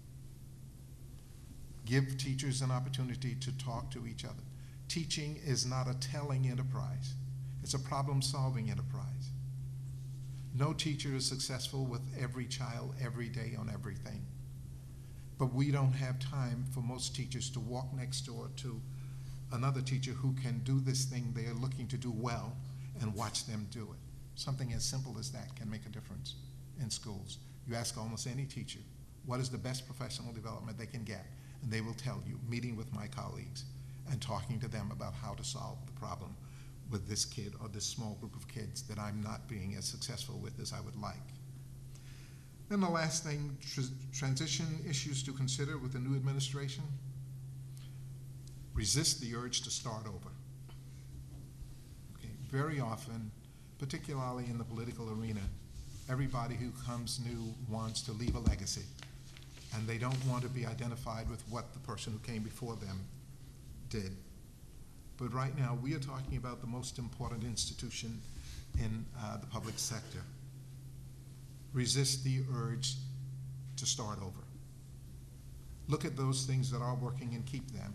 Give teachers an opportunity to talk to each other. Teaching is not a telling enterprise, it's a problem solving enterprise. No teacher is successful with every child every day on everything. But we don't have time for most teachers to walk next door to another teacher who can do this thing they are looking to do well and watch them do it. Something as simple as that can make a difference in schools. You ask almost any teacher, what is the best professional development they can get? And they will tell you, meeting with my colleagues and talking to them about how to solve the problem with this kid or this small group of kids that I'm not being as successful with as I would like. Then the last thing, tr- transition issues to consider with the new administration. Resist the urge to start over. Okay, very often, particularly in the political arena, everybody who comes new wants to leave a legacy, and they don't want to be identified with what the person who came before them did. But right now, we are talking about the most important institution in uh, the public sector. Resist the urge to start over. Look at those things that are working and keep them.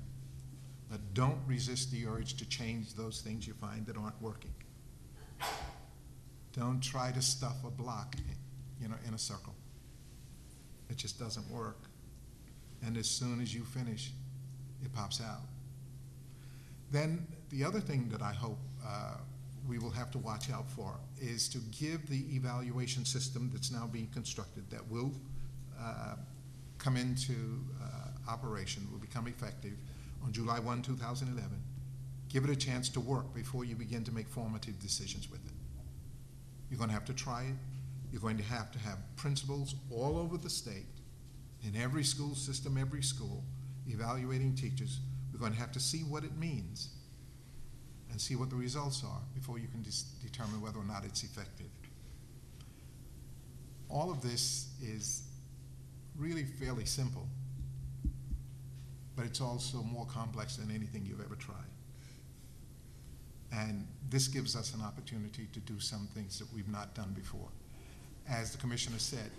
But don't resist the urge to change those things you find that aren't working. Don't try to stuff a block, you know, in a circle. It just doesn't work. And as soon as you finish, it pops out. Then the other thing that I hope uh, we will have to watch out for is to give the evaluation system that's now being constructed that will uh, come into uh, operation, will become effective on July 1, 2011. Give it a chance to work before you begin to make formative decisions with it. You're going to have to try it. You're going to have to have principals all over the state, in every school system, every school, evaluating teachers. We're going to have to see what it means and see what the results are before you can determine whether or not it's effective. All of this is really fairly simple, but it's also more complex than anything you've ever tried. And this gives us an opportunity to do some things that we've not done before. As the commissioner said,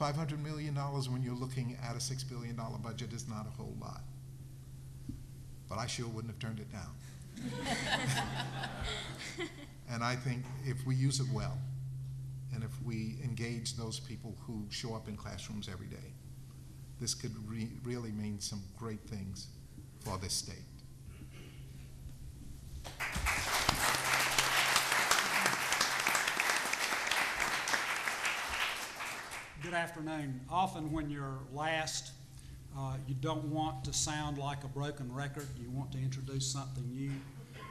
$500 million when you're looking at a $6 billion budget is not a whole lot. But I sure wouldn't have turned it down. and I think if we use it well, and if we engage those people who show up in classrooms every day, this could re- really mean some great things for this state.
Good afternoon. Often when you're last, uh, you don't want to sound like a broken record. You want to introduce something new.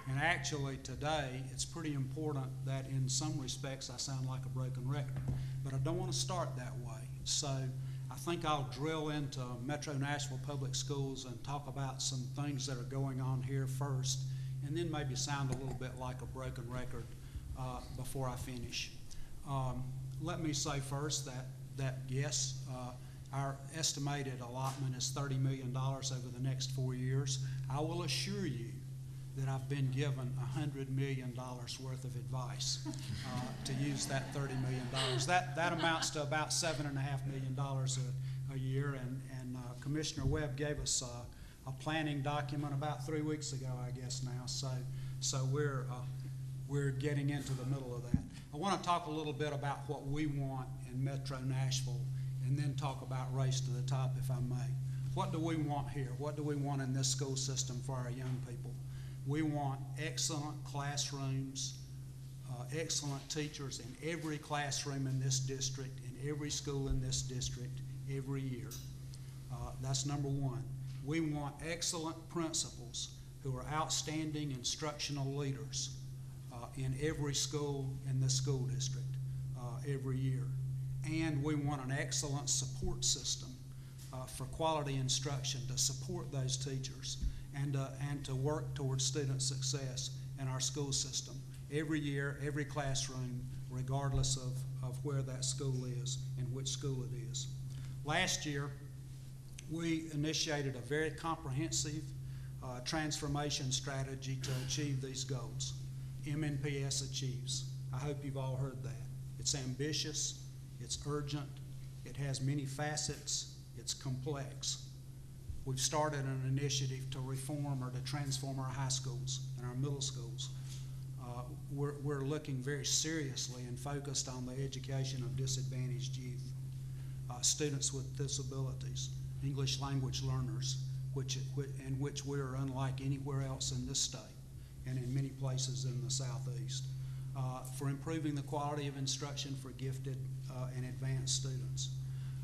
And actually, today, it's pretty important that in some respects I sound like a broken record. But I don't want to start that way. So I think I'll drill into Metro Nashville Public Schools and talk about some things that are going on here first, and then maybe sound a little bit like a broken record uh, before I finish. Um, let me say first that, that yes, uh, our estimated allotment is $30 million over the next four years. I will assure you that I've been given hundred million dollars worth of advice uh, to use that thirty million dollars. That, that amounts to about seven and a half million dollars a, a year, and, and uh, Commissioner Webb gave us uh, a planning document about three weeks ago, I guess now, so, so we're, uh, we're getting into the middle of that. I want to talk a little bit about what we want in Metro Nashville, and then talk about Race to the Top, if I may. What do we want here? What do we want in this school system for our young people? We want excellent classrooms, uh, excellent teachers in every classroom in this district, in every school in this district, every year. Uh, that's number one. We want excellent principals who are outstanding instructional leaders uh, in every school in the school district uh, every year. And we want an excellent support system uh, for quality instruction to support those teachers and, uh, and to work towards student success in our school system every year, every classroom, regardless of, of where that school is and which school it is. Last year, we initiated a very comprehensive uh, transformation strategy to achieve these goals. MNPS achieves. I hope you've all heard that. It's ambitious, it's urgent, it has many facets, it's complex. We've started an initiative to reform or to transform our high schools and our middle schools. Uh, we're, we're looking very seriously and focused on the education of disadvantaged youth, uh, students with disabilities, English language learners, which, in which we are unlike anywhere else in this state and in many places in the southeast, uh, for improving the quality of instruction for gifted and advanced students,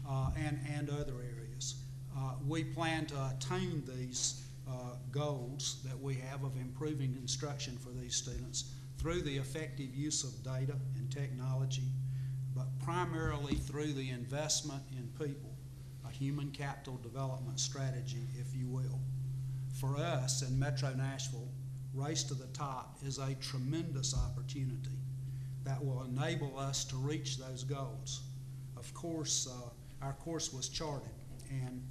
uh, and, and other areas. Uh, we plan to attain these uh, goals that we have of improving instruction for these students through the effective use of data and technology, but primarily through the investment in people, a human capital development strategy, if you will. For us in Metro Nashville, Race to the Top is a tremendous opportunity that will enable us to reach those goals. Of course, uh, our course was charted, and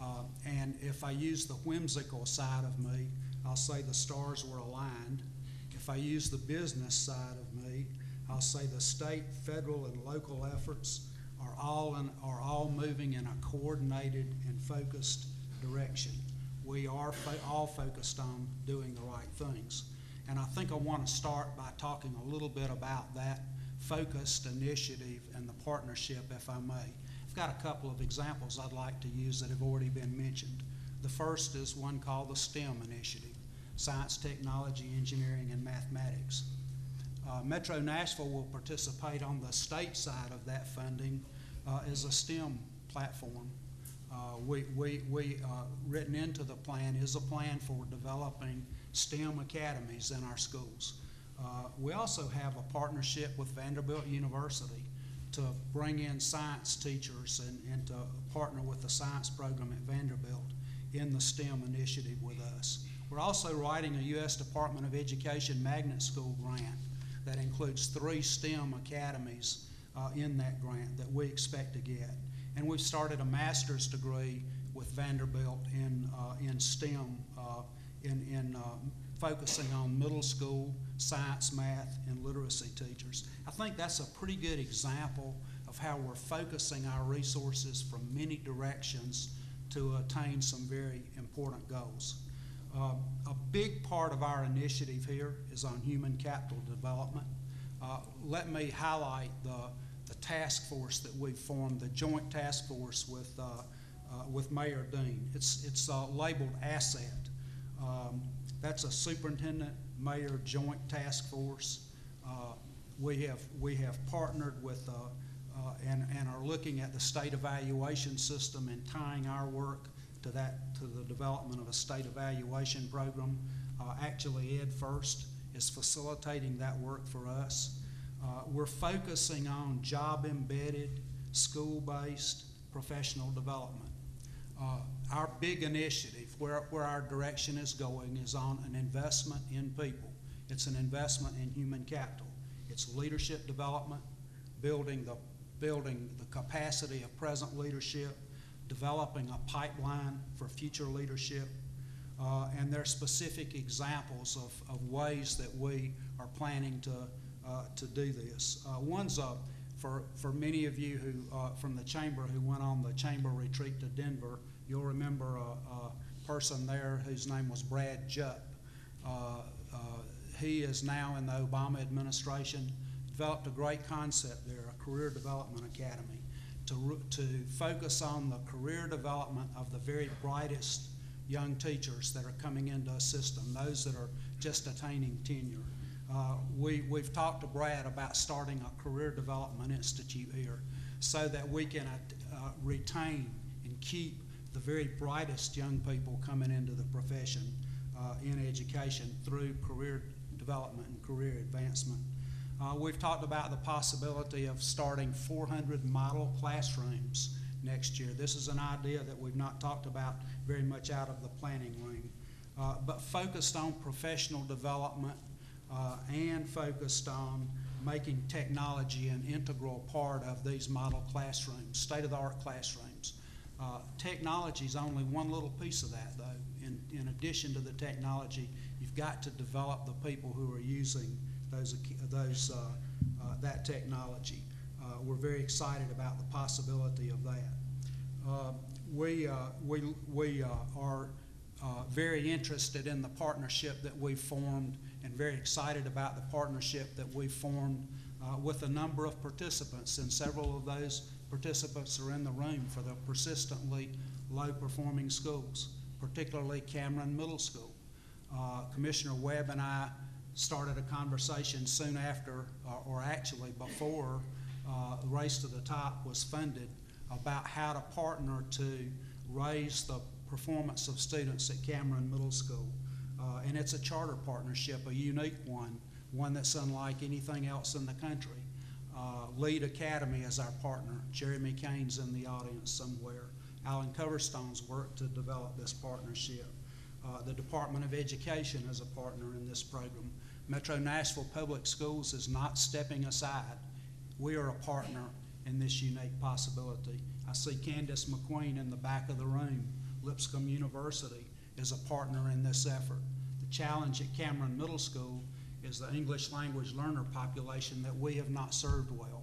uh, and if I use the whimsical side of me, I'll say the stars were aligned. If I use the business side of me, I'll say the state, federal, and local efforts are all in, are all moving in a coordinated and focused direction. We are fo- all focused on doing the right things. And I think I want to start by talking a little bit about that focused initiative and the partnership, if I may. I've got a couple of examples I'd like to use that have already been mentioned. The first is one called the STEM Initiative Science, Technology, Engineering, and Mathematics. Uh, Metro Nashville will participate on the state side of that funding uh, as a STEM platform. Uh, we, we, we uh, written into the plan is a plan for developing STEM academies in our schools. Uh, we also have a partnership with Vanderbilt University to bring in science teachers and, and to partner with the science program at Vanderbilt in the STEM initiative with us. We're also writing a U.S. Department of Education magnet school grant that includes three STEM academies uh, in that grant that we expect to get. And we've started a master's degree with Vanderbilt in, uh, in STEM, uh, in, in uh, focusing on middle school science, math, and literacy teachers. I think that's a pretty good example of how we're focusing our resources from many directions to attain some very important goals. Uh, a big part of our initiative here is on human capital development. Uh, let me highlight the, the task force that we've formed, the joint task force with, uh, uh with Mayor Dean. It's, it's uh, labeled ASSET. Um, that's a superintendent mayor joint task force. Uh, we have we have partnered with uh, uh, and and are looking at the state evaluation system and tying our work to that to the development of a state evaluation program. Uh, actually, Ed First is facilitating that work for us. Uh, we're focusing on job embedded, school based professional development. Uh, our big initiative, where, where our direction is going, is on an investment in people. It's an investment in human capital. It's leadership development, building the, building the capacity of present leadership, developing a pipeline for future leadership. Uh, and there are specific examples of, of ways that we are planning to, uh, to do this. Uh, one's uh, for, for many of you who, uh, from the chamber who went on the chamber retreat to Denver, you'll remember a, a person there whose name was Brad Jupp. Uh, uh, he is now in the Obama administration, developed a great concept there, a career development academy, to, to focus on the career development of the very brightest young teachers that are coming into a system, those that are just attaining tenure. Uh, we, we've talked to Brad about starting a career development institute here so that we can uh, retain and keep the very brightest young people coming into the profession uh, in education through career development and career advancement. Uh, we've talked about the possibility of starting 400 model classrooms next year. This is an idea that we've not talked about very much out of the planning room, uh, but focused on professional development uh, and focused on making technology an integral part of these model classrooms, state-of-the-art classrooms. Uh, technology is only one little piece of that, though. In, in addition to the technology, you've got to develop the people who are using those, those, uh, uh, that technology. Uh, we're very excited about the possibility of that. Uh, we, uh, we, we uh, are very interested in the partnership that we've formed and very excited about the partnership that we've formed with a number of participants, and several of those participants are in the room for the persistently low performing schools, particularly Cameron Middle School. Uh, Commissioner Webb and I started a conversation soon after, uh, or actually before, uh, Race to the Top was funded about how to partner to raise the performance of students at Cameron Middle School. Uh, and it's a charter partnership, a unique one, one that's unlike anything else in the country. Uh, Lead Academy as our partner. Jeremy Kane's in the audience somewhere. Alan Coverstone's worked to develop this partnership. Uh, the Department of Education is a partner in this program. Metro Nashville Public Schools is not stepping aside. We are a partner in this unique possibility. I see Candice McQueen in the back of the room. Lipscomb University is a partner in this effort. The challenge at Cameron Middle School is the English language learner population that we have not served well.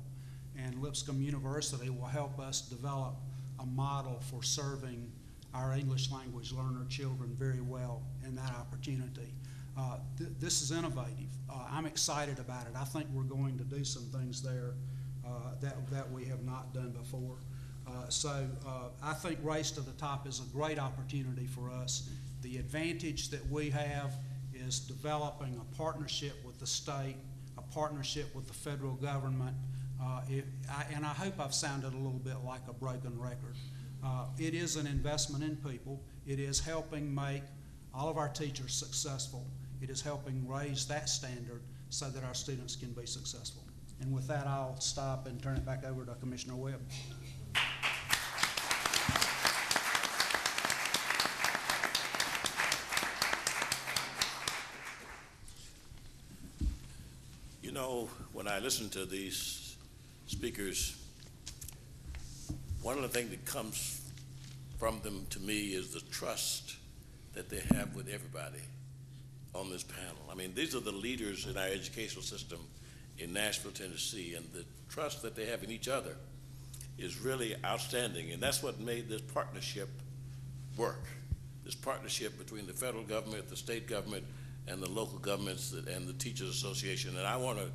And Lipscomb University will help us develop a model for serving our English language learner children very well in that opportunity. Uh, th- this is innovative. Uh, I'm excited about it. I think we're going to do some things there uh, that, that we have not done before. Uh, so uh, I think Race to the Top is a great opportunity for us. The advantage that we have is developing a partnership with the state, a partnership with the federal government. Uh, it, I, and I hope I've sounded a little bit like a broken record. Uh, it is an investment in people. It is helping make all of our teachers successful. It is helping raise that standard so that our students can be successful. And with that, I'll stop and turn it back over to Commissioner Webb.
Know, when I listen to these speakers, one of the things that comes from them to me is the trust that they have with everybody on this panel. I mean, these are the leaders in our educational system in Nashville, Tennessee, and the trust that they have in each other is really outstanding, and that's what made this partnership work. This partnership between the federal government, the state government, and the local governments that- and the Teachers Association. And I want to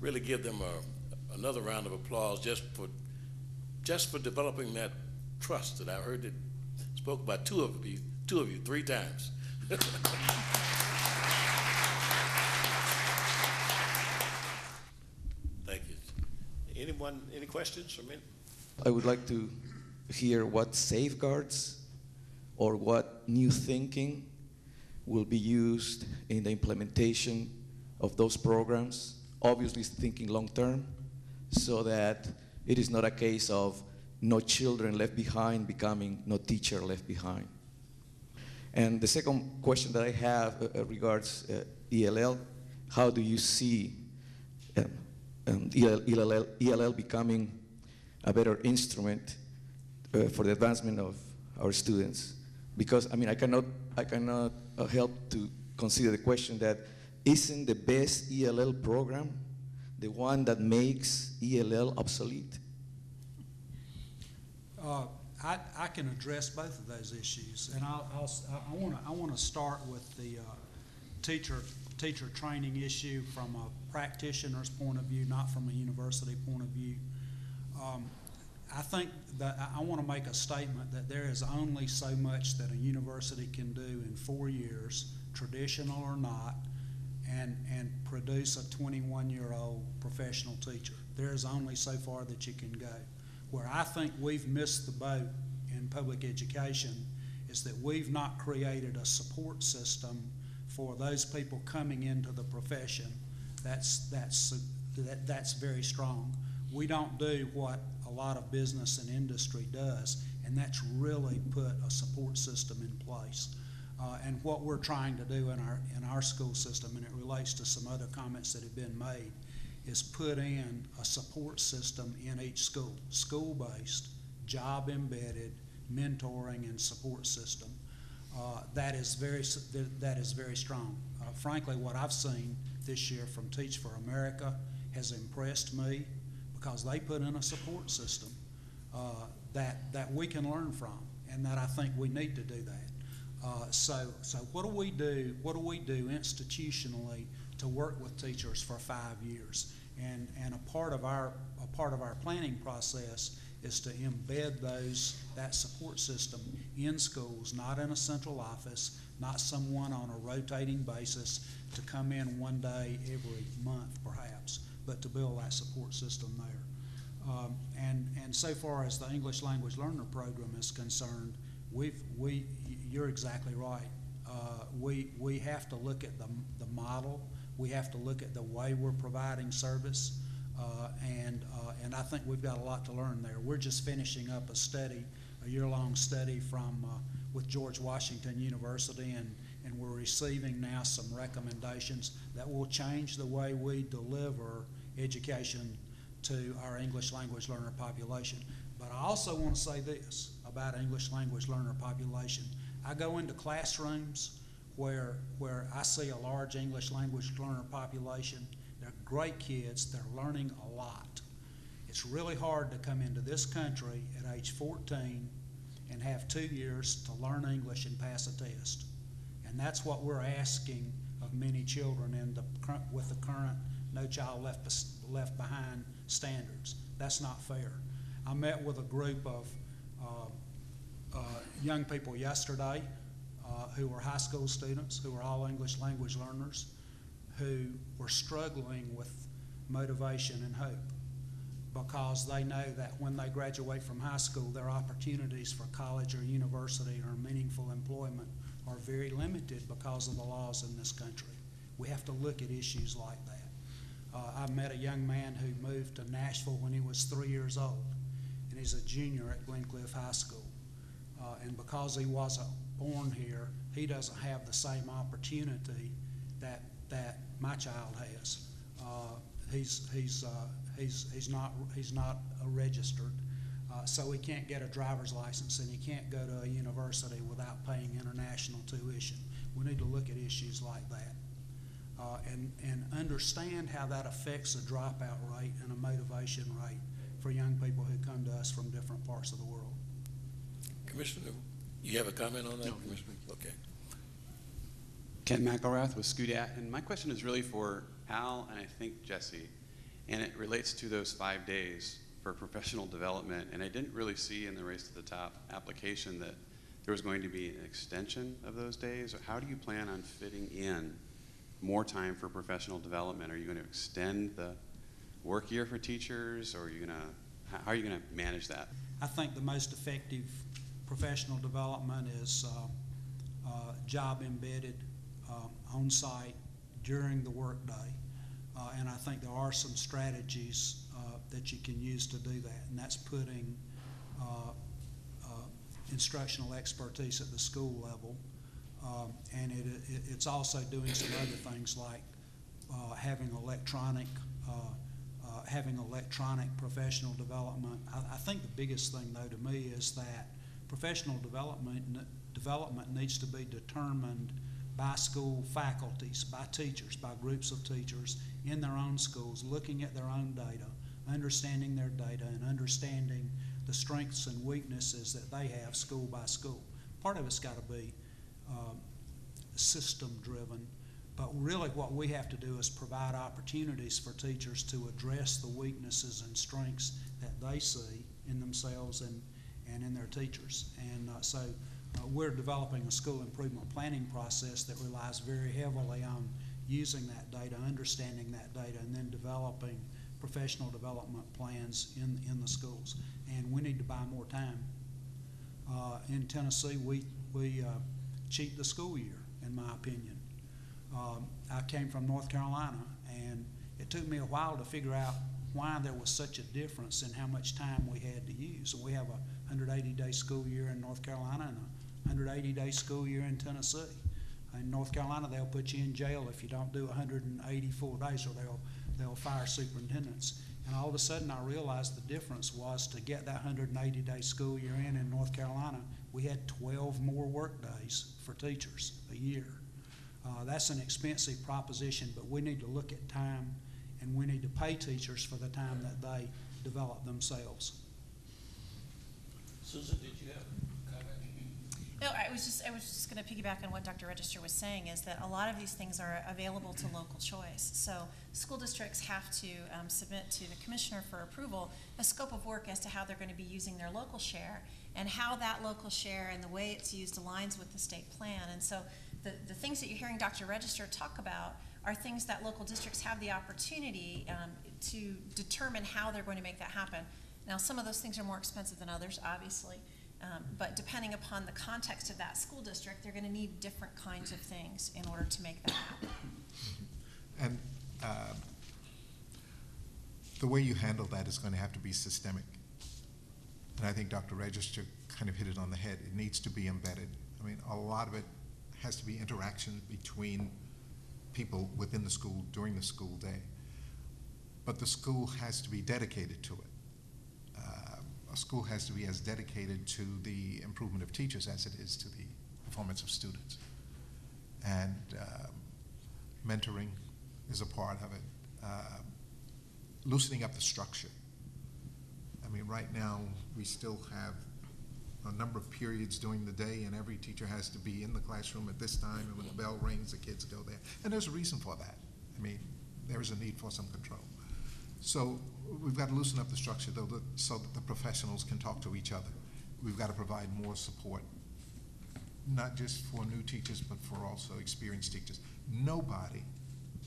really give them a, another round of applause just for, just for developing that trust that I heard it spoke about two of you, two of you, three times. Thank you. Anyone, any questions from any?
I would like to hear what safeguards or what new thinking will be used in the implementation of those programs, obviously thinking long term, so that it is not a case of no children left behind becoming no teacher left behind. And the second question that I have uh, uh, regards uh, ELL. How do you see um, um, ELL, ELL becoming a better instrument uh, for the advancement of our students? because I mean I cannot I cannot uh, help to consider the question that isn't the best ELL program the one that makes ELL obsolete?
Uh, I, I can address both of those issues, and I'll, I'll, I want to, I want to start with the, uh, teacher, teacher training issue from a practitioner's point of view, not from a university point of view. Um, I think that, I, want to make a statement that there is only so much that a university can do in four years, traditional or not, and, and produce a twenty-one-year-old professional teacher. There is only so far that you can go. Where I think we've missed the boat in public education is that we've not created a support system for those people coming into the profession. That's, that's, that, that's very strong. We don't do what a lot of business and industry does, and that's really put a support system in place. Uh, and what we're trying to do in our, in our school system, and it relates to some other comments that have been made, is put in a support system in each school, school-based, job-embedded, mentoring and support system. Uh, that is very, that- is very strong. Uh, frankly, what I've seen this year from Teach for America has impressed me because they put in a support system uh, that, that we can learn from, and that I think we need to do that. Uh, so, so what do we do? What do we do institutionally to work with teachers for five years? And, and a part of our a part of our planning process is to embed those that support system in schools, not in a central office, not someone on a rotating basis to come in one day every month, perhaps, but to build that support system there. Um, and, and so far as the English language learner program is concerned, we've, we, you're exactly right. Uh, we, we have to look at the, the model. We have to look at the way we're providing service. Uh, and, uh, and I think we've got a lot to learn there. We're just finishing up a study, a year-long study from, uh, with George Washington University, and, and we're receiving now some recommendations that will change the way we deliver education to our English language learner population. But I also want to say this about English language learner population. I go into classrooms where, where I see a large English language learner population. They're great kids, they're learning a lot. It's really hard to come into this country at age 14 and have two years to learn English and pass a test. And that's what we're asking of many children in the, with the current No Child Left, Left Behind standards. That's not fair. I met with a group of uh, uh, young people yesterday uh, who were high school students, who were all English language learners, who were struggling with motivation and hope because they know that when they graduate from high school, their opportunities for college or university or meaningful employment are very limited because of the laws in this country. We have to look at issues like that. Uh, I met a young man who moved to Nashville when he was three years old, and he's a junior at Glencliff High School. Uh, and because he wasn't born here, he doesn't have the same opportunity that that my child has. Uh, he's he's uh, he's he's not he's not a registered, uh, so he can't get a driver's license and he can't go to a university without paying international tuition. We need to look at issues like that. Uh, and, and understand how that affects the dropout rate and a motivation rate for young people who come to us from different parts of the world.
Commissioner, you have a comment on that, Commissioner? Okay.
Ken McElrath with Scudat, and my question is really for Al and I think Jesse, and it relates to those five days for professional development. And I didn't really see in the Race to the Top application that there was going to be an extension of those days. How do you plan on fitting in more time for professional development? Are you going to extend the work year for teachers, or are you going to, how are you going to manage that?
I think the most effective professional development is uh, uh, job embedded um, on site during the workday. Uh, and I think there are some strategies uh, that you can use to do that, and that's putting uh, uh, instructional expertise at the school level. Um, and it, it, it's also doing some other things like uh, having electronic having electronic professional development. I, I think the biggest thing, though, to me is that professional development development needs to be determined by school faculties, by teachers, by groups of teachers in their own schools, looking at their own data, understanding their data, and understanding the strengths and weaknesses that they have school by school. Part of it's got to be um, system driven, but really what we have to do is provide opportunities for teachers to address the weaknesses and strengths that they see in themselves and, and in their teachers. And uh, so uh, we're developing a school improvement planning process that relies very heavily on using that data, understanding that data, and then developing professional development plans in, in the schools. And we need to buy more time. Uh, in Tennessee, we, we uh, cheat the school year, in my opinion. Um, I came from North Carolina, and it took me a while to figure out why there was such a difference in how much time we had to use. We have a 180-day school year in North Carolina and a 180-day school year in Tennessee. In North Carolina, they'll put you in jail if you don't do 184 days, or they'll they'll fire superintendents. And all of a sudden, I realized the difference was to get that 180-day school year in in North Carolina, we had 12 more work days for teachers a year. Uh, that's an expensive proposition, but we need to look at time and we need to pay teachers for the time that they develop themselves.
Susan, did you have?
No, I was just, I was just gonna piggyback on what Dr. Register was saying, is that a lot of these things are available to local choice. So school districts have to um, submit to the commissioner for approval a scope of work as to how they're gonna be using their local share and how that local share and the way it's used aligns with the state plan. And so the, the things that you're hearing Dr. Register talk about are things that local districts have the opportunity um, to determine how they're going to make that happen. Now, some of those things are more expensive than others, obviously, um, but depending upon the context of that school district, they're going to need different kinds of things in order to make that happen.
And uh, the way you handle that is going to have to be systemic. And I think Dr. Register kind of hit it on the head. It needs to be embedded. I mean, a lot of it has to be interaction between people within the school during the school day. But the school has to be dedicated to it. A school has to be as dedicated to the improvement of teachers as it is to the performance of students. And um, mentoring is a part of it. Uh, loosening up the structure. I mean, right now, we still have a number of periods during the day, and every teacher has to be in the classroom at this time, and when the bell rings, the kids go there. And there's a reason for that. I mean, there is a need for some control. So we've got to loosen up the structure, though, so that the professionals can talk to each other. We've got to provide more support, not just for new teachers, but for also experienced teachers. Nobody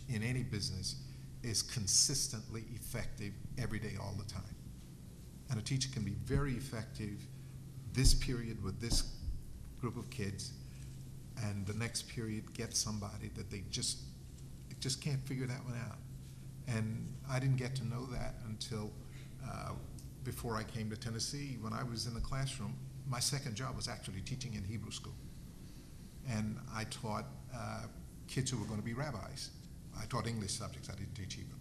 in any business is consistently effective every day, all the time. And a teacher can be very effective this period with this group of kids, and the next period get somebody that they just just can't figure that one out. And I didn't get to know that until uh, before I came to Tennessee. When I was in the classroom, my second job was actually teaching in Hebrew school, and I taught uh, kids who were going to be rabbis. I taught English subjects. I didn't teach Hebrew.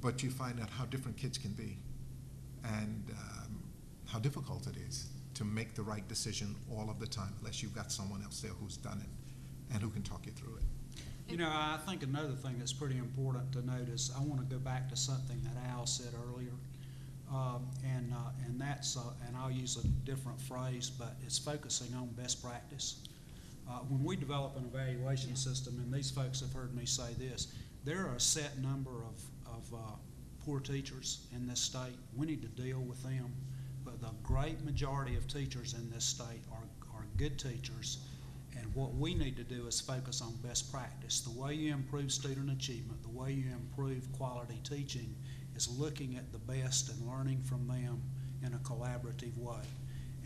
But you find out how different kids can be, and um, how difficult it is to make the right decision all of the time, unless you've got someone else there who's done it and who can talk you through it.
You know, I think another thing that's pretty important to note is I want to go back to something that Al said earlier. Um, and, uh, and that's, uh, and I'll use a different phrase, but it's focusing on best practice. Uh, when we develop an evaluation system, and these folks have heard me say this, there are a set number of, of uh, poor teachers in this state. We need to deal with them. But the great majority of teachers in this state are, are good teachers. And what we need to do is focus on best practice. The way you improve student achievement, the way you improve quality teaching is looking at the best and learning from them in a collaborative way.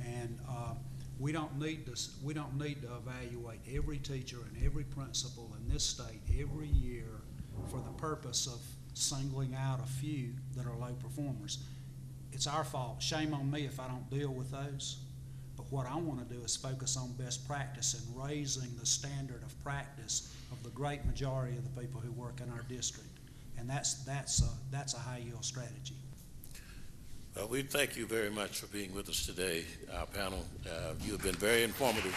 And uh, we don't need to we don't need to evaluate every teacher and every principal in this state every year for the purpose of singling out a few that are low performers. It's our fault. Shame on me if I don't deal with those. What I want to do is focus on best practice and raising the standard of practice of the great majority of the people who work in our district. And that's, that's, a, that's a high yield strategy.
Uh, we thank you very much for being with us today, our panel. Uh, you have been very informative.